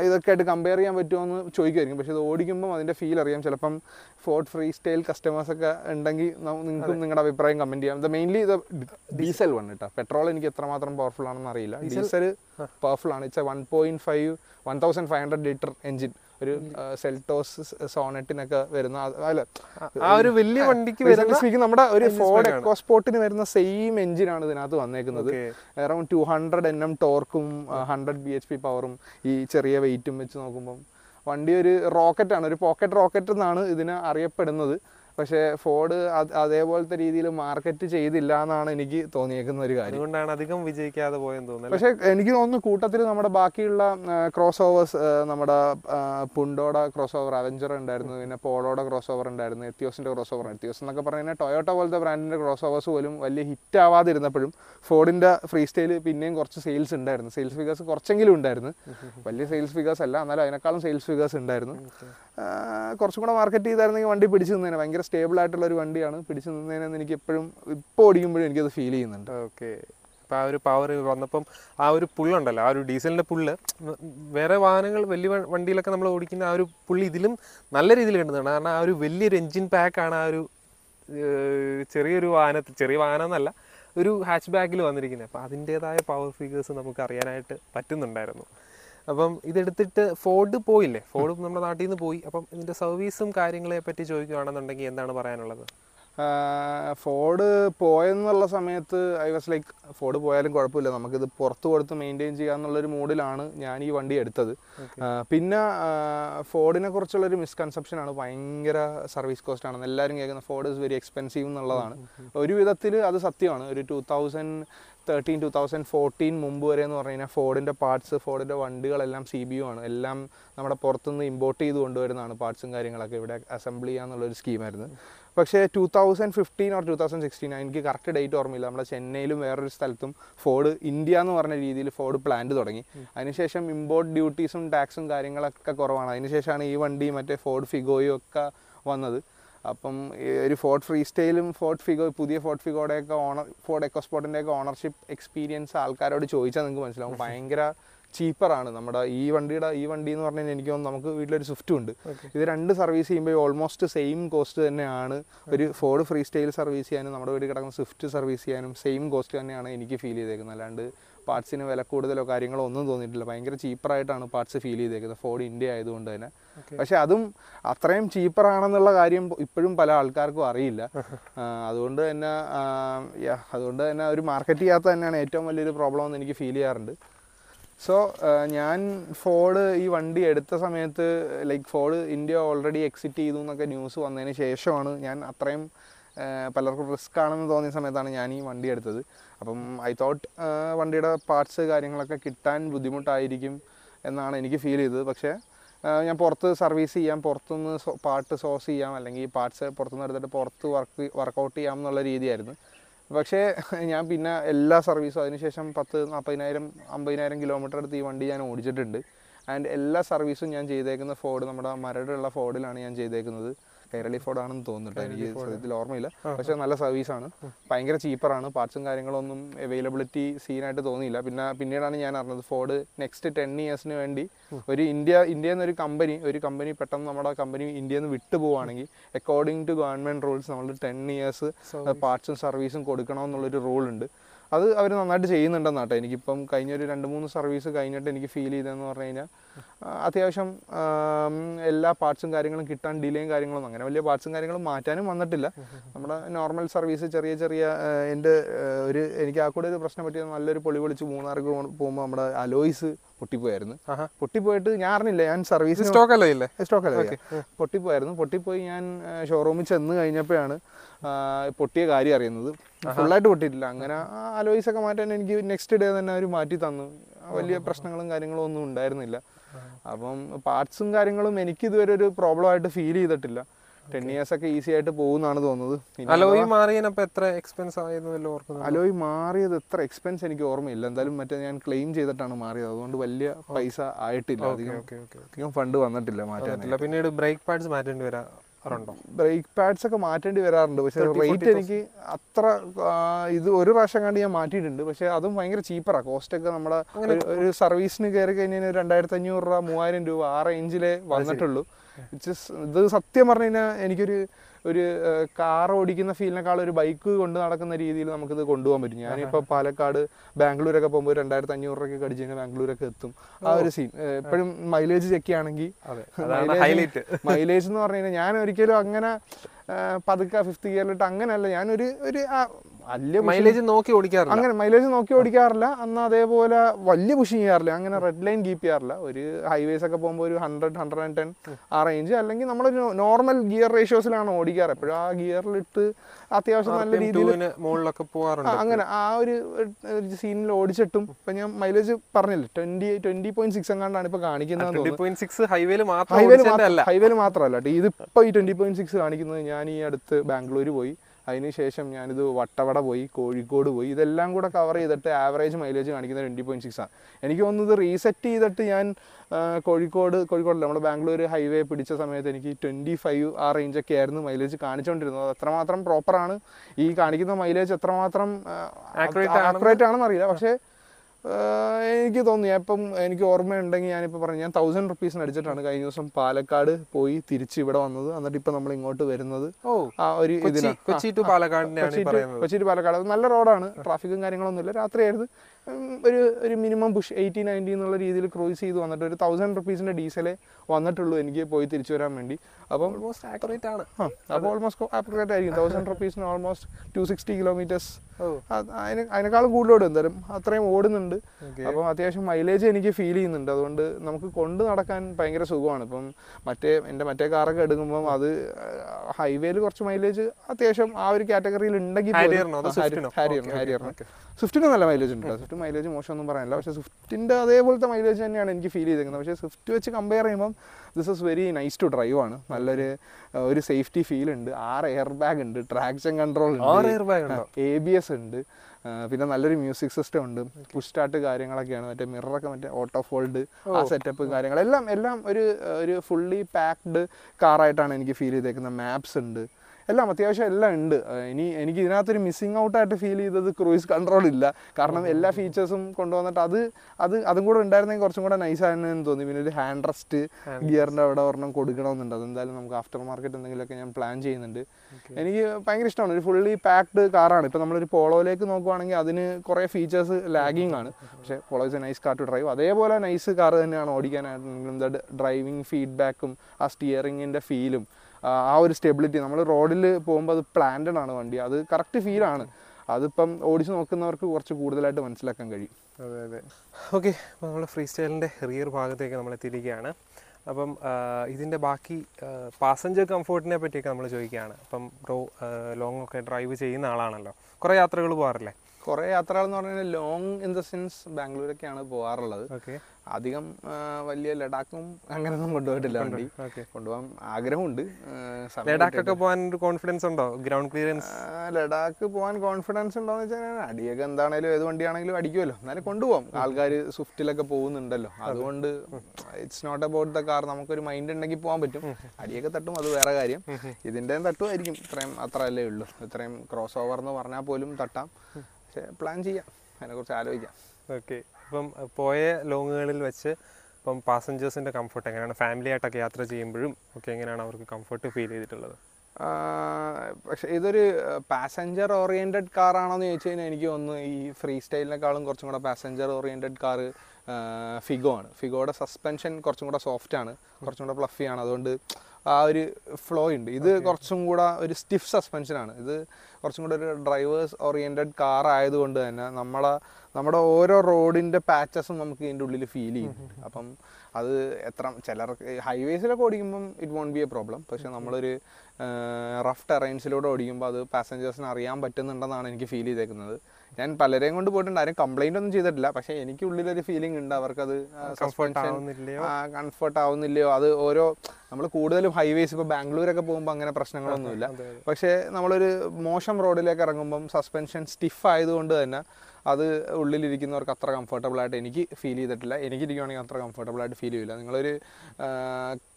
ഇതൊക്കെ ആയിട്ട് കമ്പയർ ചെയ്യാൻ പറ്റുമോ എന്ന് ചോദിക്കുമായിരിക്കും. പക്ഷേ ഇത് ഓടിക്കുമ്പോൾ അതിന്റെ ഫീൽ അറിയാം. ചിലപ്പം ഫോർഡ് ഫ്രീ സ്റ്റൈൽ കസ്റ്റമേഴ്സ് ഒക്കെ ഉണ്ടെങ്കിൽ നിങ്ങൾക്ക് നിങ്ങൾക്കും നിങ്ങളുടെ അഭിപ്രായം കമന്റ് ചെയ്യാം. ഇത് മെയിൻലി ഇത് ഡീസൽ വൺ കേട്ടോ. പെട്രോൾ എനിക്ക് എത്രമാത്രം പവർഫുൾ ആണെന്ന് അറിയില്ല. ഡീസൽ പവർഫുൾ ആണ്. It's one point five one thousand five hundred litre engine ഒരു സെൽറ്റോസ് സോണറ്റിനൊക്കെ വരുന്ന അല്ല ആ ഒരു വലിയ വണ്ടിക്ക് നമ്മുടെ ഒരു ഫോർഡ് എക്കോസ്പോർട്ടിന് വരുന്ന സെയിം എഞ്ചിനാണ് ഇതിനകത്ത് വന്നേക്കുന്നത്. Around two hundred N M ടോർക്കും hundred B H P പവറും ഈ ചെറിയ വെയിറ്റും വെച്ച് നോക്കുമ്പം. വണ്ടി ഒരു റോക്കറ്റാണ് ഒരു പോക്കറ്റ് റോക്കറ്റ് എന്നാണ് ഇതിന് അറിയപ്പെടുന്നത്. പക്ഷേ ഫോർഡ് അതേപോലത്തെ രീതിയിൽ മാർക്കറ്റ് ചെയ്തില്ല എന്നാണ് എനിക്ക് തോന്നിയേക്കുന്ന ഒരു കാര്യം. അതുകൊണ്ടാണ് അധികം വിജയിക്കാതെ പോയെന്ന് തോന്നുന്നത് പക്ഷേ എനിക്ക് തോന്നുന്നു കൂട്ടത്തിൽ നമ്മുടെ ബാക്കിയുള്ള ക്രോസ് ഓവേഴ്സ് നമ്മുടെ പുണ്ടോടെ ക്രോസ് ഓവർ അവഞ്ചർ ഉണ്ടായിരുന്നു പിന്നെ പോളോടെ ക്രോസ് ഓവർ ഉണ്ടായിരുന്നു എത്തിയോസിന്റെ ക്രോസ് ഓവർ എത്തിയോസ് എന്നൊക്കെ പറഞ്ഞു കഴിഞ്ഞാൽ ടൊയോട്ട പോലത്തെ ബ്രാൻഡിന്റെ ക്രോസ് ഓവേഴ്സ് പോലും വലിയ ഹിറ്റ് ആവാതിരുന്നപ്പോഴും ഫോർഡിന്റെ ഫ്രീ സ്റ്റൈൽ പിന്നെയും കുറച്ച് സെയിൽസ് ഉണ്ടായിരുന്നു. സെയിൽസ് ഫിഗേഴ്സ് കുറച്ചെങ്കിലും ഉണ്ടായിരുന്നു. വലിയ സെയിൽസ് ഫിഗേഴ്സ് അല്ല എന്നാലും അതിനേക്കാളും സെയിൽസ് ഫിഗേഴ്സ് ഉണ്ടായിരുന്നു. കുറച്ചും കൂടെ മാർക്കറ്റ് ചെയ്തായിരുന്നെങ്കിൽ വണ്ടി പിടിച്ചു നിന്നേനെ. ഭയങ്കര സ്റ്റേബിൾ ആയിട്ടുള്ള ഒരു വണ്ടിയാണ്. പിടിച്ചു നിന്നതിനെന്ന് എനിക്ക് എപ്പോഴും ഇപ്പോൾ ഓടിക്കുമ്പോഴും എനിക്കത് ഫീൽ ചെയ്യുന്നുണ്ട്. ഓക്കെ അപ്പോൾ ആ ഒരു പവർ വന്നപ്പം ആ ഒരു പുള്ളുണ്ടല്ലോ ആ ഒരു ഡീസലിന്റെ പുള്ള് വേറെ വാഹനങ്ങൾ വലിയ വണ്ടിയിലൊക്കെ നമ്മൾ ഓടിക്കുന്ന ആ ഒരു പുള്ളി ഇതിലും നല്ല രീതിയിൽ കണ്ടതാണ് കാരണം ആ ഒരു വലിയൊരു എൻജിൻ പാക്കാണ് ആ ഒരു ചെറിയൊരു വാഹനത്തിൽ ചെറിയ വാഹനം എന്നല്ല ഒരു ഹാച്ച് ബാക്കിൽ വന്നിരിക്കുന്നത്. അപ്പോൾ അതിന്റേതായ പവർ ഫിഗേഴ്സ് നമുക്ക് അറിയാനായിട്ട് പറ്റുന്നുണ്ടായിരുന്നു. അപ്പം ഇതെടുത്തിട്ട് ഫോർഡ് പോയില്ലേ? ഫോർഡ് നമ്മുടെ നാട്ടിൽ നിന്ന് പോയി. അപ്പം ഇതിന്റെ സർവീസും കാര്യങ്ങളെ പറ്റി ചോദിക്കുകയാണെന്നുണ്ടെങ്കിൽ എന്താണ് പറയാനുള്ളത്? ഫോർഡ് പോയെന്നുള്ള സമയത്ത് ഐ വാസ് ലൈക്ക് ഫോർഡ് പോയാലും കുഴപ്പമില്ല. നമുക്കിത് പുറത്ത് കൊടുത്ത് മെയിന്റെയിൻ ചെയ്യാന്നുള്ളൊരു മൂഡിലാണ് ഞാൻ ഈ വണ്ടി എടുത്തത്. പിന്നെ ഫോർഡിനെ കുറിച്ചുള്ളൊരു മിസ്കൺസെപ്ഷൻ ആണ്. ഭയങ്കര സർവീസ് കോസ്റ്റ് ആണെന്ന് എല്ലാവരും കേൾക്കുന്ന ഫോർഡ് ഇസ് വെരി എക്സ്പെൻസീവ് എന്നുള്ളതാണ്. ഒരു വിധത്തിൽ അത് സത്യമാണ്. ഒരു two thousand thirteen two thousand fourteen മുമ്പ് വരെ എന്ന് പറഞ്ഞു കഴിഞ്ഞാൽ ഫോർഡിന്റെ പാർട്സ് ഫോർഡിന്റെ വണ്ടികളെല്ലാം സി ബി യു ആണ്. എല്ലാം നമ്മുടെ പുറത്തുനിന്ന് ഇമ്പോർട്ട് ചെയ്ത് കൊണ്ടുവരുന്നതാണ് പാർട്സും കാര്യങ്ങളൊക്കെ ഇവിടെ അസംബിൾ ചെയ്യാന്നുള്ളൊരു സ്കീമായിരുന്നു പക്ഷേ two thousand fifteen or two thousand sixteen എനിക്ക് കറക്റ്റ് ഡേറ്റ് ഓർമ്മയില്ല. നമ്മുടെ ചെന്നൈയിലും വേറൊരു സ്ഥലത്തും ഫോർഡ് ഇന്ത്യ എന്ന് പറഞ്ഞ രീതിയിൽ ഫോർഡ് പ്ലാന്റ് തുടങ്ങി. അതിനുശേഷം ഇമ്പോർട്ട് ഡ്യൂട്ടീസും ടാക്സും കാര്യങ്ങളൊക്കെ കുറവാണ്. അതിനുശേഷമാണ് ഈ വണ്ടി മറ്റേ ഫോർഡ് ഫിഗോയും ഒക്കെ വന്നത്. അപ്പം ഒരു ഫോർട്ട് ഫ്രീ സ്റ്റൈലും ഫോർട്ട് ഫിഗോ പുതിയ ഫോർട്ട് ഫിഗോടെയൊക്കെ ഓണർ ഫോർഡ് എക്കോസ്പോർട്ടിന്റെയൊക്കെ ഓണർഷിപ്പ് എക്സ്പീരിയൻസ് ആൾക്കാരോട് ചോദിച്ചാൽ നിങ്ങൾക്ക് മനസ്സിലാവും. ഭയങ്കര ചീപ്പറാണ് നമ്മുടെ ഈ വണ്ടിയുടെ ഈ വണ്ടി എന്ന് പറഞ്ഞാൽ എനിക്ക് തോന്നുന്നു നമുക്ക് വീട്ടിലൊരു സ്വിഫ്റ്റും ഉണ്ട്. ഇത് രണ്ട് സർവീസ് ചെയ്യുമ്പോൾ ഓൾമോസ്റ്റ് സെയിം കോസ്റ്റ് തന്നെയാണ് ഒരു ഫോർഡ് ഫ്രീ സ്റ്റൈൽ സർവീസ് ചെയ്യാനും നമ്മുടെ വീട്ടിൽ കിടക്കുന്ന സ്വിഫ്റ്റ് സർവീസ് ചെയ്യാനും സെയിം കോസ്റ്റ് തന്നെയാണ് എനിക്ക് ഫീൽ ചെയ്തേക്കുന്നത്. അല്ലാണ്ട് പാർട്സിന് വില കൂടുതലോ കാര്യങ്ങളോ ഒന്നും തോന്നിയിട്ടില്ല. ഭയങ്കര ചീപ്പറായിട്ടാണ് പാർട്സ് ഫീൽ ചെയ്തേക്കുന്നത്. ഫോർഡ് ഇന്ത്യ ആയതുകൊണ്ട് തന്നെ. പക്ഷെ അതും അത്രയും ചീപ്പറാണെന്നുള്ള കാര്യം ഇപ്പോഴും പല ആൾക്കാർക്കും അറിയില്ല. അതുകൊണ്ട് തന്നെ അതുകൊണ്ട് തന്നെ ഒരു മാർക്കറ്റ് ചെയ്യാത്ത തന്നെയാണ് ഏറ്റവും വലിയൊരു പ്രോബ്ലം എന്ന് എനിക്ക് ഫീൽ ചെയ്യാറുണ്ട്. സോ ഞാൻ ഫോർഡ് ഈ വണ്ടി എടുത്ത സമയത്ത് like Ford India already exit ചെയ്തു എന്നൊക്കെ ന്യൂസ് വന്നതിന് ശേഷമാണ് ഞാൻ അത്രയും പലർക്കും റിസ്ക് ആണെന്ന് തോന്നിയ സമയത്താണ് ഞാൻ ഈ വണ്ടി എടുത്തത്. അപ്പം ഐ തോട്ട് വണ്ടിയുടെ പാർട്സ് കാര്യങ്ങളൊക്കെ കിട്ടാൻ ബുദ്ധിമുട്ടായിരിക്കും എന്നാണ് എനിക്ക് ഫീൽ ചെയ്തത്. പക്ഷേ ഞാൻ പുറത്ത് സർവീസ് ചെയ്യാം പുറത്തുനിന്ന് പാർട്ട് സോഴ്സ് ചെയ്യാം അല്ലെങ്കിൽ പാർട്സ് പുറത്തുനിന്ന് എടുത്തിട്ട് പുറത്ത് വർക്ക് വർക്കൗട്ട് ചെയ്യാം എന്നുള്ള രീതിയായിരുന്നു. പക്ഷേ ഞാൻ പിന്നെ എല്ലാ സർവീസും അതിനുശേഷം പത്ത് നാൽപ്പതിനായിരം അമ്പതിനായിരം കിലോമീറ്റർ അടുത്ത് ഈ വണ്ടി ഞാൻ ഓടിച്ചിട്ടുണ്ട്. ആൻഡ് എല്ലാ സർവീസും ഞാൻ ചെയ്തേക്കുന്ന ഫോർഡ് നമ്മുടെ മരടുള്ള ഫോർഡിലാണ് ഞാൻ ചെയ്തേക്കുന്നത്. കൈരളി ഫോർഡ് ആണെന്ന് തോന്നുന്നുണ്ട് എനിക്ക് സത്യത്തിൽ ഓർമ്മയില്ല. പക്ഷെ നല്ല സർവീസാണ് ഭയങ്കര ചീപ്പറാണ് പാർട്സും കാര്യങ്ങളൊന്നും അവൈലബിലിറ്റി സീനായിട്ട് തോന്നിയില്ല. പിന്നെ പിന്നീടാണ് ഞാൻ അറിഞ്ഞത് ഫോർഡ് നെക്സ്റ്റ് ടെൻ ഇയേഴ്സിന് വേണ്ടി ഒരു ഇന്ത്യ ഇന്ത്യ എന്നൊരു കമ്പനി ഒരു കമ്പനി പെട്ടെന്ന് നമ്മുടെ കമ്പനി ഇന്ത്യയിൽ നിന്ന് വിട്ടു പോവുകയാണെങ്കിൽ അക്കോർഡിംഗ് ടു ഗവൺമെന്റ് റൂൾസ് നമ്മൾ ടെൻ ഇയേഴ്സ് പാർട്സും സർവീസും കൊടുക്കണമെന്നുള്ളൊരു റൂൾ ഉണ്ട്. അത് അവർ നന്നായിട്ട് ചെയ്യുന്നുണ്ടെന്നാട്ടോ. എനിക്കിപ്പം കഴിഞ്ഞൊരു രണ്ട് മൂന്ന് സർവീസ് കഴിഞ്ഞിട്ട് എനിക്ക് ഫീൽ ചെയ്തതെന്ന് പറഞ്ഞു കഴിഞ്ഞാൽ അത്യാവശ്യം എല്ലാ പാർട്സും കാര്യങ്ങളും കിട്ടാൻ ഡിലേയും കാര്യങ്ങളൊന്നും അങ്ങനെ വലിയ പാർട്സും കാര്യങ്ങളും മാറ്റാനും വന്നിട്ടില്ല. നമ്മുടെ നോർമൽ സർവീസ് ചെറിയ ചെറിയ എന്റെ ഒരു എനിക്ക് ആ കൂടെ ഒരു പ്രശ്നം പറ്റിയത് നല്ലൊരു പൊളി പൊളിച്ച് മൂന്നാർക്ക് പോകുമ്പോൾ നമ്മുടെ അലോയ്സ് പൊട്ടിപ്പോയായിരുന്നു. പൊട്ടിപ്പോയിട്ട് ഞാൻ അറിഞ്ഞില്ല ഞാൻ സർവീസ് സ്റ്റോക്ക് അല്ലേ സ്റ്റോക്ക് അല്ലേ പൊട്ടിപ്പോയായിരുന്നു. പൊട്ടിപ്പോയി ഞാൻ ഷോറൂമിൽ ചെന്ന് കഴിഞ്ഞപ്പോഴാണ് പൊട്ടിയ കാര്യം അറിയുന്നത്. ഫുള്ളായിട്ട് പൊട്ടിയിട്ടില്ല. അങ്ങനെ അലോയ്സ് ഒക്കെ മാറ്റാൻ എനിക്ക് നെക്സ്റ്റ് ഡേ തന്നെ അവർ മാറ്റി തന്നു. വലിയ പ്രശ്നങ്ങളും കാര്യങ്ങളും ഒന്നും ഉണ്ടായിരുന്നില്ല. അപ്പം പാർട്സും കാര്യങ്ങളും എനിക്ക് ഇതുവരെ ഒരു പ്രോബ്ലം ആയിട്ട് ഫീൽ ചെയ്തിട്ടില്ല. ടെൻ ഇയേഴ്സ് ഒക്കെ ഈസി ആയിട്ട് പോകുന്നതാണ് തോന്നുന്നത്. അലോയി മാറിയതിനപ്പോ എത്ര എക്സ്പെൻസ് ആയിരുന്നു അലോയ് മാറിയത് എത്ര എക്സ്പെൻസ് എനിക്ക് ഓർമ്മയില്ല. എന്തായാലും മറ്റേ ഞാൻ ക്ലെയിം ചെയ്തിട്ടാണ് മാറിയത്. അതുകൊണ്ട് വലിയ പൈസ ആയിട്ടില്ല. അധികം ഫണ്ട് വന്നിട്ടില്ല മാറ്റാൻ പറ്റില്ല പിന്നീട് ബ്രേക്ക് പാഡ്സ് മാറ്റേണ്ടി വരാറുണ്ടോ? ബ്രേക്ക് പാഡ്സ് ഒക്കെ മാറ്റേണ്ടി വരാറുണ്ട്. പക്ഷെ റേറ്റ് എനിക്ക് അത്ര ഇത് ഒരു പ്രാവശ്യം കണ്ട് ഞാൻ മാറ്റിയിട്ടുണ്ട്. പക്ഷെ അതും ഭയങ്കര ചീപ്പറാ കോസ്റ്റ് ഒക്കെ നമ്മുടെ ഒരു- സർവീസിന് കയറി കഴിഞ്ഞാൽ രണ്ടായിരത്തി അഞ്ഞൂറ് രൂപ മൂവായിരം രൂപ ആ റേഞ്ചിലേ വന്നിട്ടുള്ളൂ. ഇത് സത്യം പറഞ്ഞു കഴിഞ്ഞാൽ എനിക്കൊരു ഒരു കാർ ഓടിക്കുന്ന ഫീലിനേക്കാൾ ഒരു ബൈക്ക് കൊണ്ട് നടക്കുന്ന രീതിയിൽ നമുക്കിത് കൊണ്ടുപോകാൻ പറ്റും. ഞാനിപ്പോൾ പാലക്കാട് ബാംഗ്ലൂരൊക്കെ പോകുമ്പോൾ രണ്ടായിരത്തി അഞ്ഞൂറ് രൂപയ്ക്ക് അടിച്ച് കഴിഞ്ഞാൽ ബാംഗ്ലൂരൊക്കെ എത്തും. ആ ഒരു സീൻ എപ്പോഴും മൈലേജ് ചെക്ക് ചെയ്യുകയാണെങ്കിൽ മൈലേജ് എന്ന് പറഞ്ഞു കഴിഞ്ഞാൽ ഞാൻ ഒരിക്കലും അങ്ങനെ പതുക്കെ ഫിഫ്ത്ത് ഗിയറിലിട്ട് അങ്ങനെയല്ല. ഞാനൊരു ഒരു വലിയ മൈലേജ് നോക്കി ഓടിക്കാറില്ല. അങ്ങനെ മൈലേജ് നോക്കി ഓടിക്കാറില്ല. അന്ന് അതേപോലെ വലിയ പുഷിങ് ചെയ്യാറില്ല. അങ്ങനെ റെഡ് ലൈൻ കീപ്പ് ചെയ്യാറില്ല. ഒരു ഹൈവേസ് ഒക്കെ പോകുമ്പോൾ ഒരു ഹൺഡ്രഡ് ഹൺഡ്രഡ് ആൻഡ് ടെൻ ആ റേഞ്ച് അല്ലെങ്കിൽ നമ്മൾ നോർമൽ ഗിയർ റേഷ്യോസിലാണ് ഓടിക്കാറ്. എപ്പോഴും ആ ഗിയറിലിട്ട് അത്യാവശ്യം നല്ല രീതിയിൽ മുകളിലൊക്കെ പോകാറുണ്ട് അങ്ങനെ ആ ഒരു സീനിൽ ഓടിച്ചിട്ടും ഇപ്പൊ ഞാൻ മൈലേജ് പറഞ്ഞില്ല? ട്വന്റി ട്വന്റി പോയിന്റ് സിക്സ് എങ്ങാണ്ടാണ് ഇപ്പൊ കാണിക്കുന്നത് ഹൈവേയിൽ മാത്രം ഹൈവേയിൽ ഹൈവേയിൽ മാത്രമല്ല ഇതിപ്പോ ഈ ട്വന്റി പോയിന്റ് സിക്സ് കാണിക്കുന്നത് ഞാൻ ഈ അടുത്ത് ബാംഗ്ലൂർ പോയി. അതിനുശേഷം ഞാനിത് വട്ടവട പോയി കോഴിക്കോട് പോയി. ഇതെല്ലാം കൂടെ കവർ ചെയ്തിട്ട് ആവറേജ് മൈലേജ് കാണിക്കുന്നത് ട്വന്റി പോയിന്റ് സിക്സ് ആണ്. എനിക്ക് തോന്നുന്നത് റീസെറ്റ് ചെയ്തിട്ട് ഞാൻ കോഴിക്കോട് കോഴിക്കോടല്ല നമ്മുടെ ബാംഗ്ലൂർ ഹൈവേ പിടിച്ച സമയത്ത് എനിക്ക് ട്വന്റി ഫൈവ് ആ റേഞ്ചൊക്കെ ആയിരുന്നു മൈലേജ് കാണിച്ചുകൊണ്ടിരുന്നത് അത് എത്രമാത്രം പ്രോപ്പറാണ് ഈ കാണിക്കുന്ന മൈലേജ് എത്രമാത്രം ആക്യുറേറ്റ് ആണെന്ന് അറിയില്ല. പക്ഷേ എനിക്ക് തോന്നി. ഇപ്പം എനിക്ക് ഓർമ്മയുണ്ടെങ്കിൽ ഞാനിപ്പോൾ പറഞ്ഞു ഞാൻ തൗസൻഡ് റുപ്പീസിന് അടിച്ചിട്ടാണ് കഴിഞ്ഞ ദിവസം പാലക്കാട് പോയി തിരിച്ച് ഇവിടെ വന്നത്. എന്നിട്ട് ഇപ്പം നമ്മൾ ഇങ്ങോട്ട് വരുന്നത്. ഓ ആ ഒരു ഇതിന്. Kochi to Palakkad Kochi to Palakkad. നല്ല റോഡാണ് ട്രാഫിക്കും കാര്യങ്ങളൊന്നുമില്ല. രാത്രിയായിരുന്നു. ഒരു ഒരു മിനിമം പുഷ് എയ്റ്റി നയന്റി എന്നുള്ള രീതിയിൽ ക്രൂസ് ചെയ്ത് വന്നിട്ട് ഒരു തൗസൻഡ് റുപ്പീസിന്റെ ഡീസലേ വന്നിട്ടുള്ളൂ എനിക്ക് പോയി തിരിച്ചു വരാൻ വേണ്ടി. അപ്പോൾ ഓൾമോസ്റ്റ് ആക്യുറേറ്റ് ആണ്. ആ അപ്പോൾ ഓൾമോസ്റ്റ് ആക്യുറേറ്റ് ആയിരിക്കും. തൗസൻഡ് റുപ്പീസിന് ഓൾമോസ്റ്റ് ടു സിക്സ്റ്റി കിലോമീറ്റേഴ്സ് അതിന് അതിനേക്കാളും കൂടുതൽ ഓടും എന്തായാലും അത്രയും ഓടുന്നുണ്ട്. അപ്പം അപ്പോൾ അത്യാവശ്യം മൈലേജ് എനിക്ക് ഫീൽ ചെയ്യുന്നുണ്ട്. അതുകൊണ്ട് നമുക്ക് കൊണ്ട് നടക്കാൻ ഭയങ്കര സുഖമാണ്. ഇപ്പം മറ്റേ എന്റെ മറ്റേ കാറൊക്കെ എടുക്കുമ്പം അത് ഹൈവേയിൽ കുറച്ച് മൈലേജ് അത്യാവശ്യം ആ ഒരു കാറ്റഗറിയിൽ ഉണ്ടെങ്കിൽ ഹാരിയറിനോ ഹാരിയറിന് സ്വിഫ്റ്റിന് നല്ല മൈലേജ് ഉണ്ട് കേട്ടോ. സ്വിഫ്റ്റ് മൈലേജ് മോശമൊന്നും പറയാനില്ല. പക്ഷേ സ്വിഫ്റ്റിന്റെ അതേപോലത്തെ മൈലേജ് തന്നെയാണ് എനിക്ക് ഫീൽ ചെയ്തിരിക്കുന്നത്. പക്ഷേ സ്വിഫ്റ്റ് വെച്ച് കമ്പയർ ചെയ്യുമ്പം this is very nice to drive ആണ്. നല്ലൊരു ഒരു സേഫ്റ്റി ഫീൽ ഉണ്ട്. ആറ് എയർ ബാഗ് ഉണ്ട് ട്രാക്ഷൻ കൺട്രോൾ ഉണ്ട്? എ ബി എസ് ഉണ്ട് പിന്നെ നല്ലൊരു മ്യൂസിക് സിസ്റ്റം ഉണ്ട്. പുഷ് സ്റ്റാർട്ട് കാര്യങ്ങളൊക്കെയാണ്. മറ്റേ മിററൊക്കെ മറ്റേ ഓട്ടോ ഫോൾഡ് ആ സെറ്റപ്പ് കാര്യങ്ങളെല്ലാം എല്ലാം ഒരു ഒരു ഫുള്ളി പാക്ഡ് കാറായിട്ടാണ് എനിക്ക് ഫീൽ ചെയ്തേക്കുന്നത്. മാപ്സ് ഉണ്ട്. എല്ലാം അത്യാവശ്യം എല്ലാം ഉണ്ട്. ഇനി എനിക്ക് ഇതിനകത്തൊരു മിസ്സിങ് ഔട്ടായിട്ട് ഫീൽ ചെയ്തത് ക്രൂയിസ് കൺട്രോൾ ഇല്ല. കാരണം എല്ലാ ഫീച്ചേഴ്സും കൊണ്ടുവന്നിട്ട് അത് അത് അതും കൂടെ ഉണ്ടായിരുന്നെങ്കിൽ കുറച്ചും കൂടെ നൈസ് ആയെന്ന് തോന്നി. പിന്നെ ഒരു ഹാൻഡ് റെസ്റ്റ് ഗിയറിന്റെ അവിടെ ഒരെണ്ണം കൊടുക്കണമെന്നുണ്ട്. അതെന്തായാലും നമുക്ക് ആഫ്റ്റർ മാർക്കറ്റ് എന്തെങ്കിലുമൊക്കെ ഞാൻ പ്ലാൻ ചെയ്യുന്നുണ്ട്. എനിക്ക് ഭയങ്കര ഇഷ്ടമാണ്. ഒരു ഫുള്ളി പാക്ഡ് കാറാണ് ഇപ്പോൾ നമ്മളൊരു പോളോയിലേക്ക് നോക്കുവാണെങ്കിൽ അതിന് കുറേ ഫീച്ചേഴ്സ് ലാഗിങ് ആണ്. പക്ഷേ Polo is a nice car to drive അതേപോലെ നൈസ് കാർ തന്നെയാണ് ഓടിക്കാനായിട്ടുണ്ടെങ്കിലും ഡ്രൈവിംഗ് ഫീഡ്ബാക്കും ആ സ്റ്റിയറിങ്ങിന്റെ ഫീലും ആ ഒരു സ്റ്റെബിലിറ്റി നമ്മൾ റോഡിൽ പോകുമ്പോൾ അത് പ്ലാന്റഡ് ആണ് വണ്ടി. അത് കറക്റ്റ് ഫീലാണ് അതിപ്പം ഓടിച്ച് നോക്കുന്നവർക്ക് കുറച്ച് കൂടുതലായിട്ട് മനസ്സിലാക്കാൻ കഴിയും. അതെ അതെ. ഓക്കെ അപ്പോൾ നമ്മൾ ഫ്രീ സ്റ്റൈലിന്റെ റിയർ ഭാഗത്തേക്ക് നമ്മൾ എത്തിയിരിക്കുകയാണ്. അപ്പം ഇതിന്റെ ബാക്കി പാസഞ്ചർ കംഫോർട്ടിനെ പറ്റിയൊക്കെ നമ്മൾ ചോദിക്കുകയാണ്. അപ്പം റോ ലോങ് ഒക്കെ ഡ്രൈവ് ചെയ്യുന്ന ആളാണല്ലോ. കുറേ യാത്രകൾ പോകാറില്ലേ? കുറേ യാത്രകൾ എന്ന് പറഞ്ഞാൽ ലോങ് ഇൻ ദ സെൻസ് ബാംഗ്ലൂരൊക്കെയാണ് പോകാറുള്ളത്. ഓക്കെ അധികം വലിയ ലഡാക്കും അങ്ങനെയൊന്നും കൊണ്ടുപോയിട്ടില്ല വണ്ടി. കൊണ്ടുപോകാൻ ആഗ്രഹമുണ്ട്. ലഡാക്കൊക്കെ പോകാൻ ഒരു കോൺഫിഡൻസ് ഉണ്ടോ? ഗ്രൗണ്ട് ക്ലിയറൻസ് ലഡാക്ക് പോകാൻ കോൺഫിഡൻസ് ഉണ്ടോ എന്ന് വെച്ചാൽ അടിയൊക്കെ എന്താണേലും ഏത് വണ്ടിയാണെങ്കിലും അടിക്കുമല്ലോ. എന്നാലും കൊണ്ടുപോകാം. ആൾക്കാർ സ്വിഫ്റ്റിലൊക്കെ പോകുന്നുണ്ടല്ലോ. അതുകൊണ്ട് it's not about the car നമുക്കൊരു മൈൻഡ് ഉണ്ടെങ്കിൽ പോകാൻ പറ്റും. അടിയൊക്കെ തട്ടും അത് വേറെ കാര്യം. ഇതിന്റെ തട്ടുമായിരിക്കും ഇത്രയും അത്ര അല്ലേ ഉള്ളൂ. ഇത്രയും ക്രോസ് ഓവർ എന്ന് പറഞ്ഞാൽ പോലും തട്ടാം. പക്ഷേ പ്ലാൻ ചെയ്യാം. അതിനെക്കുറിച്ച് ആലോചിക്കാം. ഓക്കെ. അഹ് പോയ ലോങ്ങുകളിൽ വെച്ച് ഇപ്പം പാസഞ്ചേഴ്സിന്റെ കംഫർട്ട് എങ്ങനെയാണ്? ഫാമിലി ആയിട്ടൊക്കെ യാത്ര ചെയ്യുമ്പോഴും ഒക്കെ എങ്ങനെയാണ് അവർക്ക് കംഫർട്ട് ഫീൽ ചെയ്തിട്ടുള്ളത്? പക്ഷേ ഇതൊരു പാസഞ്ചർ ഓറിയന്റഡ് കാറാണോ എന്ന് ചോദിച്ചു കഴിഞ്ഞാൽ എനിക്ക് തോന്നുന്നു ഈ ഫ്രീ സ്റ്റൈലിനേക്കാളും കുറച്ചും കൂടെ പാസഞ്ചർ ഓറിയന്റഡ് കാറ് ഫിഗോ ആണ്. ഫിഗോയുടെ സസ്പെൻഷൻ കുറച്ചും കൂടെ സോഫ്റ്റ് ആണ്. കുറച്ചും കൂടെ പ്ലഫിയാണ് ആണ്. അതുകൊണ്ട് ആ ഒരു ഫ്ലോ ഉണ്ട്. ഇത് കുറച്ചും കൂടെ ഒരു സ്റ്റിഫ് സസ്പെൻഷനാണ് ഇത് കുറച്ചും കൂടെ ഒരു ഡ്രൈവേഴ്സ് ഓറിയന്റഡ് കാർ ആയതുകൊണ്ട് തന്നെ നമ്മളെ നമ്മുടെ ഓരോ റോഡിന്റെ പാച്ചസും നമുക്ക് ഇതിന്റെ ഉള്ളിൽ ഫീൽ ചെയ്യുന്നുണ്ട് അപ്പം അത് എത്ര ചിലർക്ക് ഹൈവേസിലൊക്കെ ഓടിക്കുമ്പം it won't be a problem പക്ഷെ നമ്മളൊരു റഫ് ടെറൈൻസിലൂടെ ഓടിക്കുമ്പോൾ അത് പാസഞ്ചേഴ്സിന് അറിയാൻ പറ്റുന്നുണ്ടെന്നാണ് എനിക്ക് ഫീൽ ചെയ്തേക്കുന്നത്. ഞാൻ പലരെയും കൊണ്ട് പോയിട്ടുണ്ട്. ആരും കംപ്ലൈന്റ് ഒന്നും ചെയ്തിട്ടില്ല. പക്ഷെ എനിക്ക് ഉള്ളിലൊരു ഫീലിംഗ് ഉണ്ട്. അവർക്കത് കംഫർട്ട് ആവുന്നില്ലയോ? കംഫർട്ട് ആവുന്നില്ലയോ? അത് ഓരോ നമ്മൾ കൂടുതലും ഹൈവേസ് ഇപ്പോൾ ബാംഗ്ലൂരൊക്കെ പോകുമ്പോൾ അങ്ങനെ പ്രശ്നങ്ങളൊന്നുമില്ല. അതെ അതെ. പക്ഷേ നമ്മളൊരു മോശം റോഡിലേക്ക് ഇറങ്ങുമ്പം സസ്പെൻഷൻ സ്റ്റിഫ് ആയതുകൊണ്ട് തന്നെ അത് ഉള്ളിലിരിക്കുന്നവർക്ക് അത്ര കംഫർട്ടബിൾ ആയിട്ട് എനിക്ക് ഫീൽ ചെയ്തിട്ടില്ല. എനിക്കിരിക്കുവാണെങ്കിൽ അത്ര കംഫർട്ടബിൾ ആയിട്ട് ഫീൽ ചെയ്യില്ല. നിങ്ങളൊരു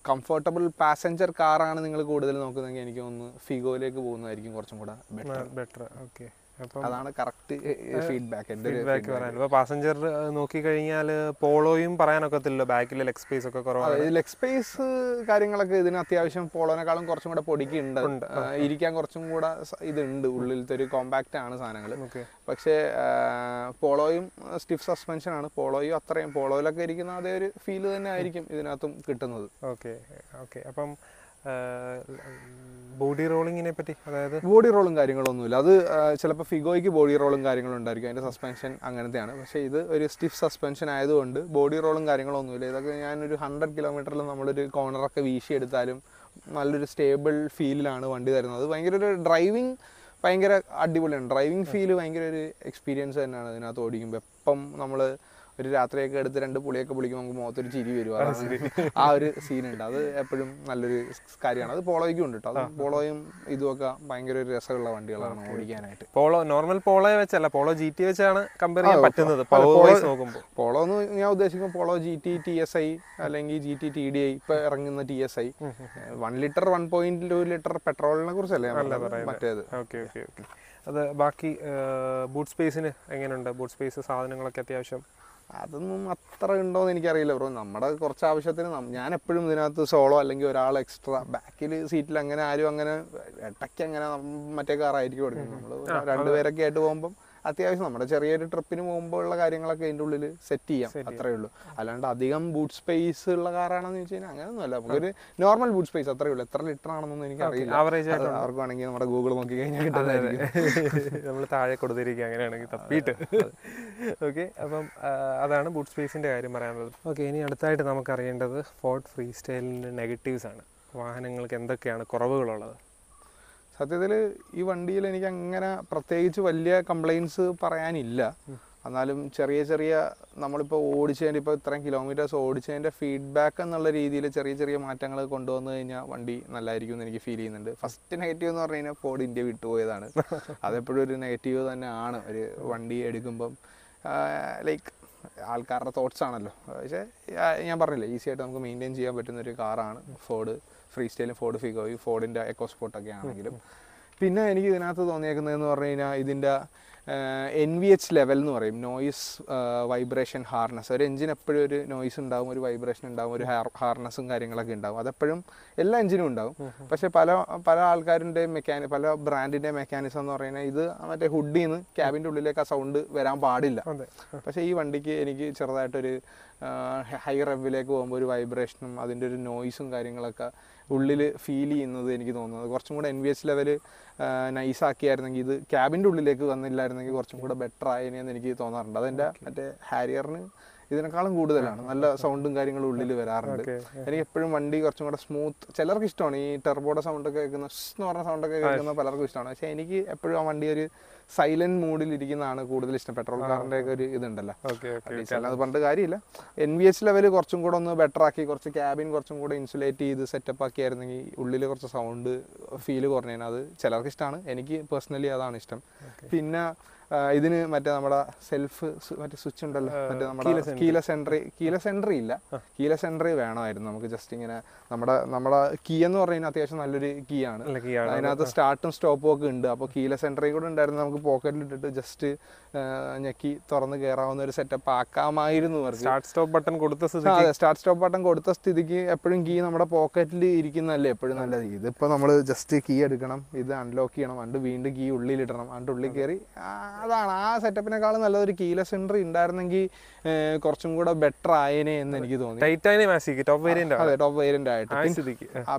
കംഫർട്ടബിൾ പാസഞ്ചർ കാറാണ് നിങ്ങൾ കൂടുതൽ നോക്കുന്നതെങ്കിൽ എനിക്ക് തോന്നുന്നു ഫിഗോയിലേക്ക് പോകുന്നതായിരിക്കും കുറച്ചും കൂടെ ബെറ്റർ ബെറ്റർ ഓക്കെ അതാണ് കറക്റ്റ് ഫീഡ്ബാക്ക് എന്റെ ഫീഡ്ബാക്ക് പറയാൻ. ഇപ്പോൾ പാസഞ്ചർ നോക്കിക്കഴിഞ്ഞാൽ പോളോയും പറയാനൊക്കത്തില്ലല്ലോ. ബാക്കിൽ ലെഗ് സ്പേസ് ഒക്കെ കുറവാണ്. ലെഗ് സ്പേസ് കാര്യങ്ങളൊക്കെ ഇതിന് അത്യാവശ്യം പോളോനേക്കാളും കുറച്ചും കൂടെ പൊടിക്കുണ്ട്. ഉണ്ട് ഇരിക്കാൻ കുറച്ചും കൂടെ ഇതുണ്ട്. ഉള്ളിലത്തെ ഒരു കോമ്പാക്റ്റ് ആണ് സാധനങ്ങൾ പക്ഷേ പോളോയും സ്റ്റിഫ് സസ്പെൻഷൻ ആണ്. പോളോയും അത്രയും പോളോയിലൊക്കെ ഇരിക്കുന്ന അതേ ഒരു ഫീൽ തന്നെ ആയിരിക്കും ഇതിനകത്തും കിട്ടുന്നത്. Okay okay. അപ്പം ബോഡി റോളിങ്ങിനെ പറ്റി അതായത് ബോഡി റോളും കാര്യങ്ങളൊന്നുമില്ല. അത് ചിലപ്പോൾ ഫിഗോയ്ക്ക് ബോഡി റോളും കാര്യങ്ങളും ഉണ്ടായിരിക്കും. അതിന്റെ സസ്പെൻഷൻ അങ്ങനത്തെയാണ്. പക്ഷേ ഇത് ഒരു സ്റ്റിഫ് സസ്പെൻഷൻ ആയതുകൊണ്ട് ബോഡി റോളും കാര്യങ്ങളൊന്നുമില്ല. ഇതൊക്കെ ഞാനൊരു ഹൺഡ്രഡ് കിലോമീറ്ററിൽ നമ്മളൊരു കോർണറൊക്കെ വീശിയെടുത്താലും നല്ലൊരു സ്റ്റേബിൾ ഫീലിലാണ് വണ്ടി തരുന്നത്. ഭയങ്കര ഒരു ഡ്രൈവിംഗ് ഭയങ്കര അടിപൊളിയാണ്. ഡ്രൈവിംഗ് ഫീൽ ഭയങ്കര ഒരു എക്സ്പീരിയൻസ് തന്നെയാണ് ഇതിനകത്ത് ഓടിക്കുമ്പോൾ എപ്പം നമ്മൾ ഒരു രാത്രിയൊക്കെ എടുത്ത് രണ്ട് പുളിയൊക്കെ പുളിക്കുമ്പോൾ നമുക്ക് മുഖത്തൊരു ചിരി വരും. അതാണ് ആ ഒരു സീനുണ്ട് അത് എപ്പോഴും നല്ലൊരു കാര്യമാണ്. അത് പോളോയ്ക്കും ഉണ്ട് കേട്ടോ അത് പോളോയും ഇതുമൊക്കെ ഭയങ്കര ഒരു രസമുള്ള വണ്ടികളാണ് ഓടിക്കാനായിട്ട്. പോളോ നോർമൽ പോളോയെ വെച്ചല്ല പോളോ ജി ടി വെച്ചാണ് കമ്പയർ ചെയ്യാൻ പറ്റുന്നത്. പോളോ- എന്ന് ഞാൻ ഉദ്ദേശിക്കുന്നത് Polo G T T S I അല്ലെങ്കിൽ G T T D I ഇപ്പൊ ഇറങ്ങുന്ന T S I one litre one point two litre പെട്രോളിനെ കുറിച്ചല്ലേ മറ്റേത്. Okay okay okay. അത് ബാക്കി ബൂട്ട് സ്പേസിന് എങ്ങനെയുണ്ട്? ബൂട്ട് സ്പേസ് സാധനങ്ങളൊക്കെ അത്യാവശ്യം അതൊന്നും അത്ര ഉണ്ടോന്ന് എനിക്കറിയില്ല ബ്രോ. നമ്മുടെ കുറച്ച് ആവശ്യത്തിന് ഞാൻ എപ്പോഴും ഇതിനകത്ത് സോളോ അല്ലെങ്കിൽ ഒരാൾ എക്സ്ട്രാ ബാക്കിൽ സീറ്റിൽ അങ്ങനെ ആരും അങ്ങനെ ഇടയ്ക്ക് അങ്ങനെ മറ്റേ കാറായിരിക്കും കൊടുക്കുന്നത് നമ്മൾ രണ്ടുപേരൊക്കെ ആയിട്ട് പോകുമ്പം അത്യാവശ്യം നമ്മുടെ ചെറിയൊരു ട്രിപ്പിന് പോകുമ്പോൾ ഉള്ള കാര്യങ്ങളൊക്കെ അതിന്റെ ഉള്ളിൽ സെറ്റ് ചെയ്യാം അത്രേ ഉള്ളൂ. അല്ലാണ്ട് അധികം ബൂട്ട് സ്പേസ് ഉള്ള കാറാണെന്ന് വെച്ച് കഴിഞ്ഞാൽ അങ്ങനെയൊന്നുമല്ല നമുക്കൊരു നോർമൽ ബൂട്ട് സ്പേസ് അത്രേ ഉള്ളൂ. എത്ര ലിറ്റർ ആണെന്നൊന്നും എനിക്കറിയില്ല ആവറേജ് അത് അവർക്ക് വേണമെങ്കിൽ നമ്മുടെ ഗൂഗിൾ നോക്കി കഴിഞ്ഞാൽ കിട്ടുന്നതായിരിക്കും. നമ്മൾ താഴെ കൊടുത്തിരിക്കുക അങ്ങനെയാണെങ്കിൽ തപ്പിയിട്ട്. ഓക്കെ അപ്പം അതാണ് ബൂട്ട് സ്പേസിന്റെ കാര്യം പറയാനുള്ളത്. ഓക്കെ ഇനി അടുത്തായിട്ട് നമുക്കറിയേണ്ടത് ഫോർട്ട് ഫ്രീ സ്റ്റൈലിന്റെ നെഗറ്റീവ്സ് ആണ്. വാഹനങ്ങൾക്ക് എന്തൊക്കെയാണ് കുറവുകളുള്ളത്? സത്യത്തിൽ ഈ വണ്ടിയിൽ എനിക്ക് അങ്ങനെ പ്രത്യേകിച്ച് വലിയ കംപ്ലൈൻസ് പറയാനില്ല. എന്നാലും ചെറിയ ചെറിയ നമ്മളിപ്പോൾ ഓടിച്ചതിന്റെ ഇപ്പോൾ ഇത്രയും കിലോമീറ്റേഴ്സ് ഓടിച്ചതിന്റെ ഫീഡ്ബാക്ക് എന്നുള്ള രീതിയിൽ ചെറിയ ചെറിയ മാറ്റങ്ങൾ കൊണ്ടുവന്നു കഴിഞ്ഞാൽ വണ്ടി നല്ലായിരിക്കും എന്ന് എനിക്ക് ഫീൽ ചെയ്യുന്നുണ്ട്. ഫസ്റ്റ് നെഗറ്റീവ് എന്ന് പറഞ്ഞു കഴിഞ്ഞാൽ ഫോർഡ് ഇന്ത്യ വിട്ടുപോയതാണ്. അതെപ്പോഴും ഒരു നെഗറ്റീവ് തന്നെയാണ്. ഒരു വണ്ടി എടുക്കുമ്പം ലൈക്ക് ആൾക്കാരുടെ തോട്ട്സ് ആണല്ലോ. പക്ഷേ ഞാൻ പറഞ്ഞില്ലേ ഈസി ആയിട്ട് നമുക്ക് മെയിന്റെയിൻ ചെയ്യാൻ പറ്റുന്ന ഒരു കാറാണ് ഫോർഡ് ഫ്രീ സ്റ്റൈലും ഫോർഡ് ഫിഗോയും ഫോർഡിന്റെ എക്കോസ്പോർട്ടൊക്കെ ആണെങ്കിലും. പിന്നെ എനിക്ക് ഇതിനകത്ത് തോന്നിയേക്കുന്നതെന്ന് പറഞ്ഞു കഴിഞ്ഞാൽ ഇതിന്റെ എൻ വി എച്ച് ലെവൽ എന്ന് പറയും. നോയിസ് വൈബ്രേഷൻ ഹാർനസ് ഒരു എഞ്ചിൻ എപ്പോഴും ഒരു നോയിസ് ഉണ്ടാവും ഒരു വൈബ്രേഷൻ ഉണ്ടാവും ഒരു ഹാർനസും കാര്യങ്ങളൊക്കെ ഉണ്ടാവും. അതെപ്പോഴും എല്ലാ എഞ്ചിനും ഉണ്ടാവും. പക്ഷെ പല പല ആൾക്കാരുടെ മെക്കാനി പല ബ്രാൻഡിന്റെ മെക്കാനിസം എന്ന് പറയുന്നത് ഇത് മറ്റേ ഹുഡിൽ നിന്ന് ക്യാബിന്റെ ഉള്ളിലേക്ക് ആ സൗണ്ട് വരാൻ പാടില്ല. പക്ഷേ ഈ വണ്ടിക്ക് എനിക്ക് ചെറുതായിട്ടൊരു ഹൈ റെവിലേക്ക് പോകുമ്പോൾ ഒരു വൈബ്രേഷനും അതിന്റെ ഒരു നോയിസും കാര്യങ്ങളൊക്കെ ഉള്ളിൽ ഫീൽ ചെയ്യുന്നത് എനിക്ക് തോന്നുന്നത് കുറച്ചും കൂടെ എൻ വി എച്ച് ലെവൽ നൈസാക്കിയായിരുന്നെങ്കിൽ ഇത് ക്യാബിന്റെ ഉള്ളിലേക്ക് വന്നില്ലായിരുന്നെങ്കിൽ കുറച്ചും കൂടെ ബെറ്റർ ആയതിനെന്ന് എനിക്ക് തോന്നാറുണ്ട്. അതെന്റെ മറ്റേ ഹാരിയറിന് ഇതിനേക്കാളും കൂടുതലാണ്. നല്ല സൗണ്ടും കാര്യങ്ങളും ഉള്ളിൽ വരാറുണ്ട്. എനിക്ക് എപ്പോഴും വണ്ടി കുറച്ചും കൂടെ സ്മൂത്ത് ചിലർക്ക് ഇഷ്ടമാണ്. ഈ ടെർബോയുടെ സൗണ്ട് ഒക്കെ കേൾക്കുന്ന എന്ന് പറഞ്ഞ സൗണ്ട് ഒക്കെ കേൾക്കുന്ന പലർക്കും ഇഷ്ടമാണ്. പക്ഷേ എനിക്ക് എപ്പോഴും ആ വണ്ടി ഒരു സൈലന്റ് മൂഡിൽ ഇരിക്കുന്നതാണ് കൂടുതൽ ഇഷ്ടം. പെട്രോൾ കാറിന്റെ ഒക്കെ ഒരു ഇതുണ്ടല്ലോ. അത് പണ്ട് കാര്യമില്ല. എൻ വി എച്ച് ലെവൽ കുറച്ചും കൂടെ ഒന്ന് ബെറ്റർ ആക്കി കുറച്ച് ക്യാബിൻ കുറച്ചും കൂടെ ഇൻസുലേറ്റ് ചെയ്ത് സെറ്റപ്പ് ആക്കിയായിരുന്നെങ്കിൽ ഉള്ളിൽ കുറച്ച് സൗണ്ട് ഫീൽ കുറഞ്ഞേനെ. അത് ചിലർക്ക് ഇഷ്ടമാണ്. എനിക്ക് പേഴ്സണലി അതാണ് ഇഷ്ടം. പിന്നെ ഇതിന് മറ്റേ നമ്മുടെ സെൽഫ് മറ്റേ സ്വിച്ച് ഉണ്ടല്ലോ മറ്റേ നമ്മുടെ കീല സെൻട്രി കീല സെൻട്രി ഇല്ല. കീല സെൻട്രി വേണമായിരുന്നു നമുക്ക് ജസ്റ്റ് ഇങ്ങനെ നമ്മുടെ നമ്മുടെ കീ എന്ന് പറഞ്ഞു അത്യാവശ്യം നല്ലൊരു കീ ആണ്. അതിനകത്ത് സ്റ്റാർട്ടും സ്റ്റോപ്പും ഒക്കെ ഉണ്ട്. അപ്പോൾ കീല സെൻട്രി കൂടെ ഉണ്ടായിരുന്നു നമുക്ക് പോക്കറ്റിൽ ഇട്ടിട്ട് ജസ്റ്റ് ഞെക്കി തുറന്ന് കയറാവുന്ന ഒരു സെറ്റപ്പ് ആക്കാമായിരുന്നു സ്റ്റാർട്ട് സ്റ്റോപ്പ് ബട്ടൺ കൊടുത്ത സ്ഥിതി സ്റ്റാർട്ട് സ്റ്റോപ്പ് ബട്ടൺ കൊടുത്ത സ്ഥിതിക്ക് എപ്പോഴും കീ നമ്മുടെ പോക്കറ്റിൽ ഇരിക്കുന്നതല്ലേ എപ്പോഴും നല്ലത്. ഇതിപ്പോൾ നമ്മൾ ജസ്റ്റ് കീ എടുക്കണം ഇത് അൺലോക്ക് ചെയ്യണം അണ്ട് വീണ്ടും കീ ഉള്ളിലിടണം അണ്ട് ഉള്ളിൽ കയറി അതാണ്. ആ സെറ്റപ്പിനേക്കാളും നല്ലതൊരു കീല എൻട്രി ഉണ്ടായിരുന്നെങ്കിൽ കുറച്ചും കൂടെ ബെറ്റർ ആയേനെ എന്ന് എനിക്ക് തോന്നി. ടൈറ്റാനിയം ടോപ്പ് വേരിയന്റ് അതെ ടോപ്പ് വേരിയന്റ് ആയിട്ട്.